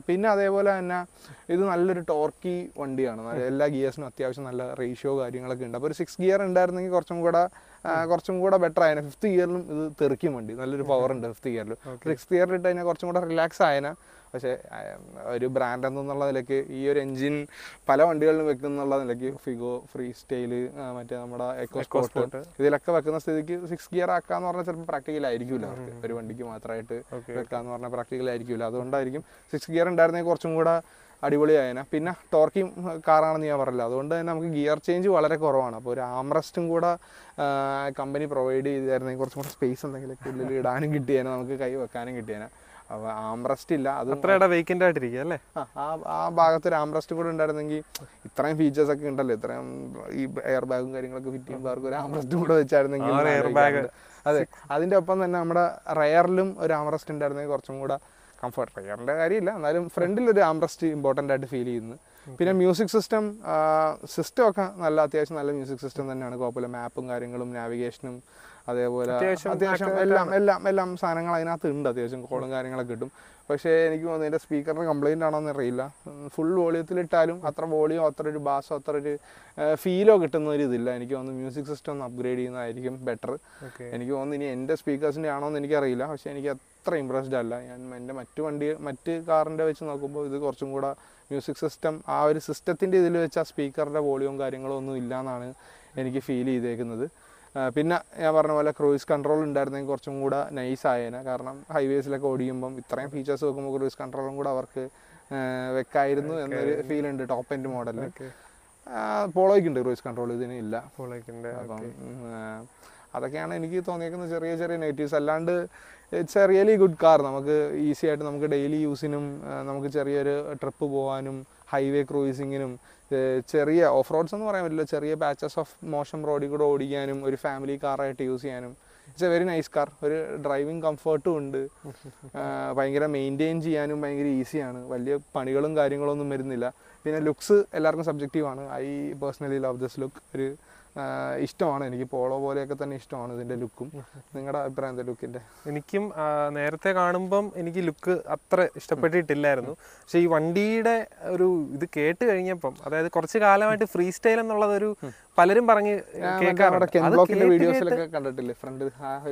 പിന്നെ- അതേപോലെ തന്നെ ഇത് നല്ലൊരു ടോർക്കി വണ്ടിയാണ്. എല്ലാ ഗിയേഴ്സിനും അത്യാവശ്യം നല്ല റേഷ്യോ കാര്യങ്ങളൊക്കെ ഉണ്ട്. അപ്പോൾ ഒരു സിക്സ് ഗിയർ ഉണ്ടായിരുന്നെങ്കിൽ കുറച്ചും കൂടെ കുറച്ചും കൂടെ ബെറ്റർ ആയേനെ. ഫിഫ്ത്ത് ഗിയറിലും ഇത് തെറിക്കും വണ്ടി. നല്ലൊരു പവർ ഉണ്ട് ഫിഫ്ത്ത് ഗിയറിൽ സിക്സ് ഗിയറിൽ ഇട്ട് കഴിഞ്ഞാൽ കുറച്ചും കൂടെ റിലാക്സ് ആയേനെ. പക്ഷേ ഒരു ബ്രാൻഡ് എന്നുള്ള നിലയ്ക്ക് ഈ ഒരു എൻജിൻ പല വണ്ടികളിലും വെക്കുന്നുള്ള നിലയ്ക്ക് ഫിഗോ ഫ്രീ സ്റ്റൈൽ മറ്റേ നമ്മുടെ എക്കോ സ്പോർട്ട് ഇതിലൊക്കെ വെക്കുന്ന സ്ഥിതിക്ക് സിക്സ് ഗിയർ ആക്കാന്ന് പറഞ്ഞാൽ ചിലപ്പോൾ പ്രാക്ടിക്കൽ ആയിരിക്കില്ല അവർക്ക്. ഒരു വണ്ടിക്ക് മാത്രമായിട്ട്. വെക്കാന്ന് പറഞ്ഞാൽ പ്രാക്ടിക്കൽ ആയിരിക്കില്ല അതുകൊണ്ടായിരിക്കും സിക്സ് ഗിയർ ഉണ്ടായിരുന്നെങ്കിൽ കുറച്ചും കൂടെ അടിപൊളിയായേനെ. പിന്നെ ടോർക്കിയും കാറാണെന്ന് ഞാൻ പറഞ്ഞില്ല അതുകൊണ്ട് തന്നെ നമുക്ക് ഗിയർ ചേഞ്ച് വളരെ കുറവാണ്. അപ്പോൾ ഒരു ആംറസ്റ്റും കൂടെ കമ്പനി പ്രൊവൈഡ് ചെയ്തായിരുന്നെങ്കിൽ കുറച്ചും കൂടെ സ്പേസ് എന്തെങ്കിലുമൊക്കെ ഉള്ളിൽ ഇടാനും കിട്ടിയേനെ നമുക്ക് കൈ വെക്കാനും കിട്ടിയേനെ. ആംറസ്റ്റ് ഇല്ല. അത് അത്രയുടെ ഇട വേക്കന്റ് ആയിട്ടിരിക്കുക അല്ലേ? ആ ആ ഭാഗത്ത് ഒരു ആംറസ്റ്റ് കൂടെ ഉണ്ടായിരുന്നെങ്കിൽ ഇത്രയും ഫീച്ചേഴ്സ് ഒക്കെ ഉണ്ടല്ലോ. ഇത്രയും ഈ എയർ ബാഗും കാര്യങ്ങളൊക്കെ ഫിറ്റ് ചെയ്യുമ്പോൾ അവർക്ക് ഒരു ആംറസ്റ്റ് കൂടെ വെച്ചായിരുന്നെങ്കിൽ എയർ ബാഗ് അതെ അതിന്റെ ഒപ്പം തന്നെ നമ്മുടെ റയറിലും ഒരു ആംറസ്റ്റ് ഉണ്ടായിരുന്നെങ്കിൽ കുറച്ചും കൂടെ കംഫർട്ട് റയറിന്റെ കാര്യമില്ല. എന്നാലും ഫ്രണ്ടിൽ ഒരു ആംറസ്റ്റ് ഇമ്പോർട്ടന്റ് ആയിട്ട് ഫീൽ ചെയ്യുന്നു. പിന്നെ മ്യൂസിക് സിസ്റ്റം സിസ്റ്റം ഒക്കെ നല്ല അത്യാവശ്യം നല്ല മ്യൂസിക് സിസ്റ്റം തന്നെയാണ്. കുഴപ്പമില്ല. മാപ്പും കാര്യങ്ങളും നാവിഗേഷനും അതേപോലെ അത്യാവശ്യം എല്ലാം എല്ലാം എല്ലാം സാധനങ്ങൾ അതിനകത്ത് ഉണ്ട്. അത്യാവശ്യം കോളും കാര്യങ്ങളൊക്കെ കിട്ടും. പക്ഷേ എനിക്ക് തോന്നുന്നു ഇതിന്റെ സ്പീക്കറിന് കംപ്ലൈന്റ് ആണോ എന്ന് അറിയില്ല. ഫുൾ വോളിയത്തിലിട്ടാലും അത്ര വോളിയോ അത്ര ഒരു ബാസോ അത്ര ഒരു ഫീലോ കിട്ടുന്ന ഒരു ഇതില്ല. എനിക്ക് തോന്നുന്നു മ്യൂസിക് സിസ്റ്റം ഒന്ന് അപ്ഗ്രേഡ് ചെയ്യുന്നതായിരിക്കും ബെറ്റർ എനിക്ക് തോന്നുന്നു ഇനി എന്റെ സ്പീക്കേഴ്സിന്റെ ആണോ എന്ന് എനിക്കറിയില്ല. പക്ഷേ എനിക്ക് അത്ര ഇമ്പ്രസ്ഡ് അല്ല. ഞാൻ എന്റെ മറ്റു വണ്ടി മറ്റ് കാറിന്റെ വെച്ച് നോക്കുമ്പോൾ ഇത് കുറച്ചും കൂടെ മ്യൂസിക് സിസ്റ്റം ആ ഒരു സിസ്റ്റത്തിന്റെ ഇതിൽ വെച്ച് ആ സ്പീക്കറിന്റെ വോളിയും കാര്യങ്ങളോ ഒന്നും ഇല്ല എന്നാണ് എനിക്ക് ഫീൽ ചെയ്തേക്കുന്നത്. പിന്നെ ഞാൻ പറഞ്ഞ പോലെ ക്രൂയിസ് കൺട്രോൾ ഉണ്ടായിരുന്നെങ്കിൽ കുറച്ചും കൂടെ നൈസ് ആയേനെ. കാരണം ഹൈവേസിലൊക്കെ ഓടിക്കുമ്പം ഇത്രയും ഫീച്ചേഴ്സ് വെക്കുമ്പോൾ ക്രൂയിസ് കൺട്രോളും കൂടെ അവർക്ക് വെക്കായിരുന്നു എന്നൊരു ഫീൽ ഉണ്ട് ടോപ്പ് എൻഡ് മോഡലിൽ പോളോയ്ക്കുണ്ട് ക്രൂയിസ് കൺട്രോൾ ഇതിന് ഇല്ല. പോളോയ്ക്കുണ്ട് അപ്പം അതൊക്കെയാണ് എനിക്ക് തോന്നിയേക്കുന്ന ചെറിയ ചെറിയ നെഗറ്റീവ്സ് അല്ലാണ്ട് it's a really good car നമുക്ക് ഈസി ആയിട്ട് നമുക്ക് ഡെയിലി യൂസിനും നമുക്ക് ചെറിയൊരു ട്രിപ്പ് പോകാനും ഹൈവേ ക്രൂയിസിങ്ങിനും ചെറിയ ഓഫ് റോഡ്സ് എന്ന് പറയാൻ പറ്റില്ല. ചെറിയ പാച്ചസ് ഓഫ് മോശം റോഡിൽ കൂടെ ഓടിക്കാനും ഒരു ഫാമിലി കാറായിട്ട് യൂസ് ചെയ്യാനും. It's a very nice car ഒരു ഡ്രൈവിംഗ് കംഫർട്ടും ഉണ്ട്. ഭയങ്കര മെയിന്റെയിൻ ചെയ്യാനും ഭയങ്കര ഈസിയാണ് വലിയ പണികളും കാര്യങ്ങളൊന്നും വരുന്നില്ല. പിന്നെ ലുക്സ് എല്ലാവർക്കും സബ്ജക്റ്റീവാണ് I personally love this look ഒരു ഇഷ്ടമാണ്. എനിക്ക് പോളോ പോലെയൊക്കെ തന്നെ ഇഷ്ടമാണ് ഇതിന്റെ ലുക്കും. നിങ്ങളുടെ അഭിപ്രായം എന്താ ലുക്കിന്റെ എനിക്കും നേരത്തെ കാണുമ്പം എനിക്ക് ലുക്ക് അത്ര ഇഷ്ടപ്പെട്ടിട്ടില്ലായിരുന്നു. പക്ഷെ ഈ വണ്ടിയുടെ ഒരു ഇത് കേട്ട് കഴിഞ്ഞപ്പം അതായത് കുറച്ച് കാലമായിട്ട് ഫ്രീ സ്റ്റൈൽ എന്നുള്ളത് ഒരു പലരും പറഞ്ഞ് വീഡിയോസിലൊക്കെ കണ്ടിട്ടില്ലേ? ഫ്രണ്ട്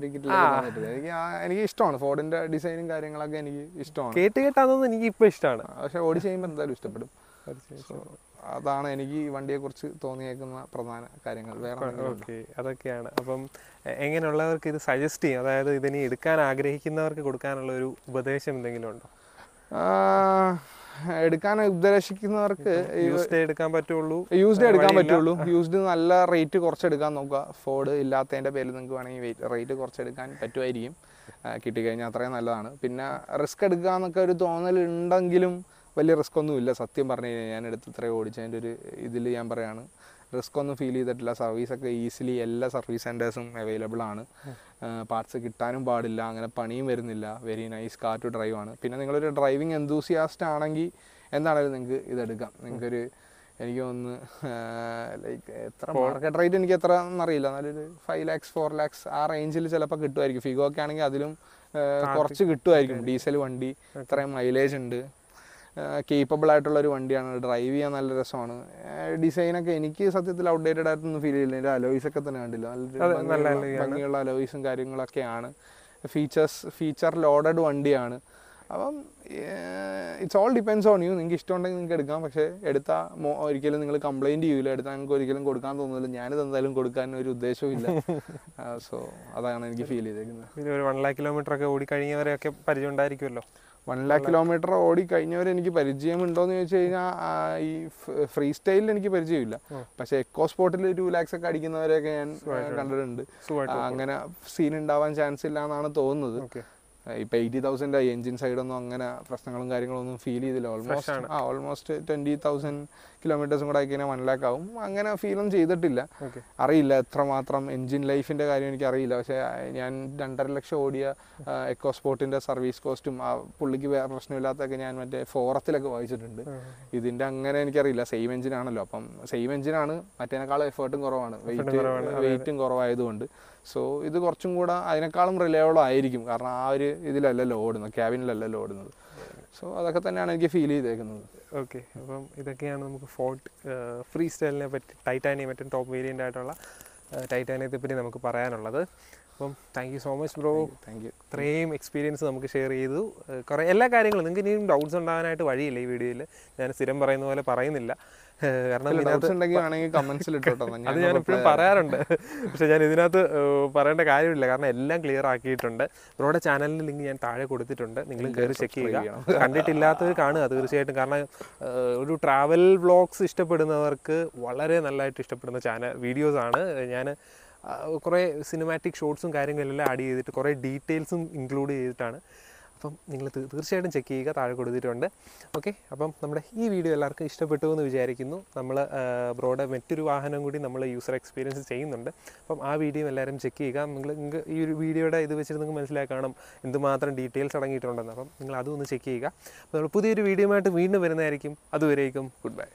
എനിക്ക് എനിക്ക് ഇഷ്ടമാണ്. ഫോർഡിന്റെ ഡിസൈനും കാര്യങ്ങളൊക്കെ എനിക്ക് ഇഷ്ടമാണ്. കേട്ട് കേട്ടാന്നൊന്നും എനിക്ക് ഇപ്പൊ ഇഷ്ടമാണ്. പക്ഷെ ഓടി ചെയ്യുമ്പോൾ എന്തായാലും ഇഷ്ടപ്പെടും. അതാണ് എനിക്ക് ഈ വണ്ടിയെ കുറിച്ച് തോന്നിയേക്കുന്ന പ്രധാന കാര്യങ്ങൾ. വേറെ? ഓക്കെ. അതൊക്കെയാണ്. അപ്പം എങ്ങനെയുള്ളവർക്ക് ഇത് സജസ്റ്റ് ചെയ്യും? അതായത് ഇതിനി എടുക്കാൻ ആഗ്രഹിക്കുന്നവർക്ക് കൊടുക്കാനുള്ള ഒരു ഉപദേശം എന്തെങ്കിലും ഉണ്ടോ? എടുക്കാൻ ഉപദേശിക്കുന്നവർക്ക് യൂസ്ഡ് എടുക്കാൻ പറ്റുള്ളൂ. യൂസ്ഡ് എടുക്കാൻ പറ്റുള്ളൂ. യൂസ്ഡ് നല്ല റേറ്റ് കുറച്ചെടുക്കാൻ നോക്കുക. ഫോർഡ് ഇല്ലാത്തതിന്റെ പേരിൽ നിങ്ങൾക്ക് വേണമെങ്കിൽ റേറ്റ് കുറച്ചെടുക്കാൻ പറ്റുമായിരിക്കും. കിട്ടിക്കഴിഞ്ഞാൽ അത്രയും നല്ലതാണ്. പിന്നെ റിസ്ക് എടുക്കുക എന്നൊക്കെ ഒരു തോന്നൽ ഉണ്ടെങ്കിലും വലിയ റിസ്ക് ഒന്നും ഇല്ല സത്യം പറഞ്ഞു കഴിഞ്ഞാൽ ഞാൻ എടുത്ത് ഇത്രയും ഓടിച്ചതിന്റെ ഒരു ഇതിൽ ഞാൻ പറയാണ്. റിസ്ക് ഒന്നും ഫീൽ ചെയ്തിട്ടില്ല സർവീസൊക്കെ ഈസിലി എല്ലാ സർവീസ് സെന്റേഴ്സും അവൈലബിൾ ആണ്. പാർട്സ് കിട്ടാനും പാടില്ല. അങ്ങനെ പണിയും വരുന്നില്ല. Very nice car to drive ആണ്. പിന്നെ നിങ്ങളൊരു ഡ്രൈവിംഗ് എന്തൂസിയാസ്റ്റ് ആണെങ്കിൽ എന്താണെങ്കിലും നിങ്ങൾക്ക് ഇതെടുക്കാം നിങ്ങൾക്കൊരു എനിക്ക് ഒന്ന് ലൈക്ക് എത്ര മാർക്കറ്റ് റേറ്റ് എനിക്ക് എത്ര എന്നറിയില്ല നല്ലൊരു ഫൈവ് ലാക്സ് ഫോർ ലാക്സ് ആ റേഞ്ചിൽ ചിലപ്പോൾ കിട്ടുമായിരിക്കും. ഫിഗോ ഒക്കെ ആണെങ്കിൽ അതിലും കുറച്ച് കിട്ടുമായിരിക്കും. ഡീസൽ വണ്ടി ഇത്രയും മൈലേജ് ഉണ്ട്. കേപ്പബിൾ ആയിട്ടുള്ള ഒരു വണ്ടിയാണ്. ഡ്രൈവ് ചെയ്യാൻ നല്ല രസമാണ്. ഡിസൈനൊക്കെ എനിക്ക് സത്യത്തിൽ ഔട്ട്ഡേറ്റഡ് ആയിട്ടൊന്നും ഫീൽ ചെയ്യില്ല എന്റെ അലോയ്സ് ഒക്കെ തന്നെ കണ്ടില്ല. നല്ല ഭംഗിയുള്ള-. അലോയ്സും കാര്യങ്ങളൊക്കെയാണ്. ഫീച്ചേഴ്സ് ഫീച്ചർ ലോഡഡ് വണ്ടിയാണ്. അപ്പം it's all depends on you നിങ്ങൾക്ക് ഇഷ്ടമുണ്ടെങ്കിൽ നിങ്ങൾക്ക് എടുക്കാം. പക്ഷേ എടുത്താൽ മോ ഒരിക്കലും നിങ്ങൾ കംപ്ലൈന്റ് ചെയ്യില്ല എടുത്താൽ നിങ്ങൾക്ക് ഒരിക്കലും കൊടുക്കാൻ തോന്നുന്നില്ല ഞാനിത് എന്തായാലും കൊടുക്കാൻ ഒരു ഉദ്ദേശവും ഇല്ല. സോ അതാണ് എനിക്ക് ഫീൽ ചെയ്തേക്കുന്നത്. ഇനി ഒരു വൺ ലാക്ക് കിലോമീറ്റർ ഒക്കെ ഓടിക്കഴിഞ്ഞവരെയൊക്കെ പരിചയം ഉണ്ടായിരിക്കുമല്ലോ. വൺ ലാക്ക് കിലോമീറ്റർ ഓടി കഴിഞ്ഞവർ എനിക്ക് പരിചയമുണ്ടോ എന്ന് ചോദിച്ചു കഴിഞ്ഞാൽ ഈ ഫ്രീ സ്റ്റൈലിൽ എനിക്ക് പരിചയമില്ല. പക്ഷെ എക്കോ സ്പോട്ടിൽ ടു ലാക്സ് ഒക്കെ അടിക്കുന്നവരെയൊക്കെ ഞാൻ കണ്ടിട്ടുണ്ട്. അങ്ങനെ സീൻ ഉണ്ടാവാൻ ചാൻസ് ഇല്ല എന്നാണ് തോന്നുന്നത് ഇപ്പൊ എയ്റ്റി തൗസൻഡ് ആയി എഞ്ചിൻ സൈഡൊന്നും അങ്ങനെ പ്രശ്നങ്ങളും കാര്യങ്ങളൊന്നും ഫീൽ ചെയ്തില്ല. ഓൾമോസ്റ്റ് ആ ഓൾമോസ്റ്റ് ട്വന്റി തൗസൻഡ് കിലോമീറ്റേഴ്സും കൂടെ ആയി കഴിഞ്ഞാൽ വൺ ലാക്ക് ആവും. അങ്ങനെ ഫീലൊന്നും ചെയ്തിട്ടില്ല. അറിയില്ല എത്രമാത്രം എഞ്ചിൻ ലൈഫിന്റെ കാര്യം എനിക്ക് അറിയില്ല പക്ഷേ ഞാൻ രണ്ടര ലക്ഷം ഓടിയ എക്കോ സ്പോർട്ടിന്റെ സർവീസ് കോസ്റ്റും ആ പുള്ളിക്ക് വേറെ പ്രശ്നമില്ലാത്തൊക്കെ ഞാൻ മറ്റേ ഫോറത്തിലൊക്കെ വായിച്ചിട്ടുണ്ട്. ഇതിന്റെ അങ്ങനെ എനിക്കറിയില്ല. സെയിം എഞ്ചിനാണല്ലോ അപ്പം സെയിം എഞ്ചിനാണ് മറ്റേനേക്കാളും എഫേർട്ടും കുറവാണ്. വെയിറ്റ് വെയിറ്റും കുറവായതുകൊണ്ട്. സോ ഇത് കുറച്ചും കൂടെ അതിനേക്കാളും റിലയബിൾ ആയിരിക്കും. കാരണം ആ ഒരു ഇതിലല്ലല്ലോ ഓടുന്നത് ക്യാബിനിലല്ലല്ലോ ഓടുന്നത്. സോ അതൊക്കെ തന്നെയാണ് എനിക്ക് ഫീൽ ചെയ്തേക്കുന്നത്. ഓക്കെ അപ്പം ഇതൊക്കെയാണ് നമുക്ക് ഫോർട്ട് ഫ്രീ സ്റ്റൈലിനെ പറ്റി ടൈറ്റാനിയം ഏറ്റവും ടോപ്പ് വേരിയന്റ് ആയിട്ടുള്ള ടൈറ്റാനിയത്തെ പറ്റി നമുക്ക് പറയാനുള്ളത്. അപ്പം thank you so much bro thank you ഇത്രയും എക്സ്പീരിയൻസ് നമുക്ക് ഷെയർ ചെയ്തു. കുറേ എല്ലാ കാര്യങ്ങളും നിങ്ങൾക്ക് ഇനിയും ഡൗട്ട്സ് ഉണ്ടാകാനായിട്ട് വഴിയില്ല ഈ വീഡിയോയിൽ ഞാൻ സ്ഥിരം പറയുന്ന പോലെ പറയുന്നില്ല. കാരണം അത് ഞാൻ എപ്പോഴും പറയാറുണ്ട്. പക്ഷെ ഞാൻ ഇതിനകത്ത് പറയേണ്ട കാര്യമില്ല. കാരണം എല്ലാം ക്ലിയർ ആക്കിയിട്ടുണ്ട്. ബ്രോയുടെ ചാനലിന്റെ ലിങ്ക് ഞാൻ താഴെ കൊടുത്തിട്ടുണ്ട്. നിങ്ങളും കയറി ചെക്ക് ചെയ്യുക. കണ്ടിട്ടില്ലാത്തവർ കാണുക തീർച്ചയായിട്ടും. കാരണം ഒരു ട്രാവൽ വ്ളോഗ്സ് ഇഷ്ടപ്പെടുന്നവർക്ക് വളരെ നല്ലതായിട്ട് ഇഷ്ടപ്പെടുന്ന ചാനൽ വീഡിയോസ് ആണ്. ഞാൻ കുറേ സിനിമാറ്റിക് ഷോർട്സും കാര്യങ്ങളെല്ലാം ആഡ് ചെയ്തിട്ട് കുറേ ഡീറ്റെയിൽസും ഇൻക്ലൂഡ് ചെയ്തിട്ടാണ്. അപ്പം നിങ്ങൾ തീർച്ചയായിട്ടും ചെക്ക് ചെയ്യുക താഴെ കൊടുത്തിട്ടുണ്ട്. ഓക്കെ അപ്പം നമ്മുടെ ഈ വീഡിയോ എല്ലാവർക്കും ഇഷ്ടപ്പെട്ടു എന്ന് വിചാരിക്കുന്നു. നമ്മൾ ബ്രോഡ് മറ്റൊരു വാഹനം കൂടി നമ്മൾ യൂസർ എക്സ്പീരിയൻസ് ചെയ്യുന്നുണ്ട്. അപ്പം ആ വീഡിയോ എല്ലാവരും ചെക്ക് ചെയ്യുക. നിങ്ങൾ നിങ്ങൾക്ക് ഈ ഒരു വീഡിയോയുടെ ഇത് വെച്ചിട്ട് നിങ്ങൾക്ക് മനസ്സിലാക്കണം എന്തുമാത്രം ഡീറ്റെയിൽസ് അടങ്ങിയിട്ടുണ്ടെന്ന്. അപ്പം നിങ്ങൾ അതൊന്ന് ചെക്ക് ചെയ്യുക. അപ്പോൾ നമ്മൾ പുതിയൊരു വീഡിയോ ആയിട്ട് വീണ്ടും വരുന്നതായിരിക്കും. അതുവരേക്കും ഗുഡ് ബൈ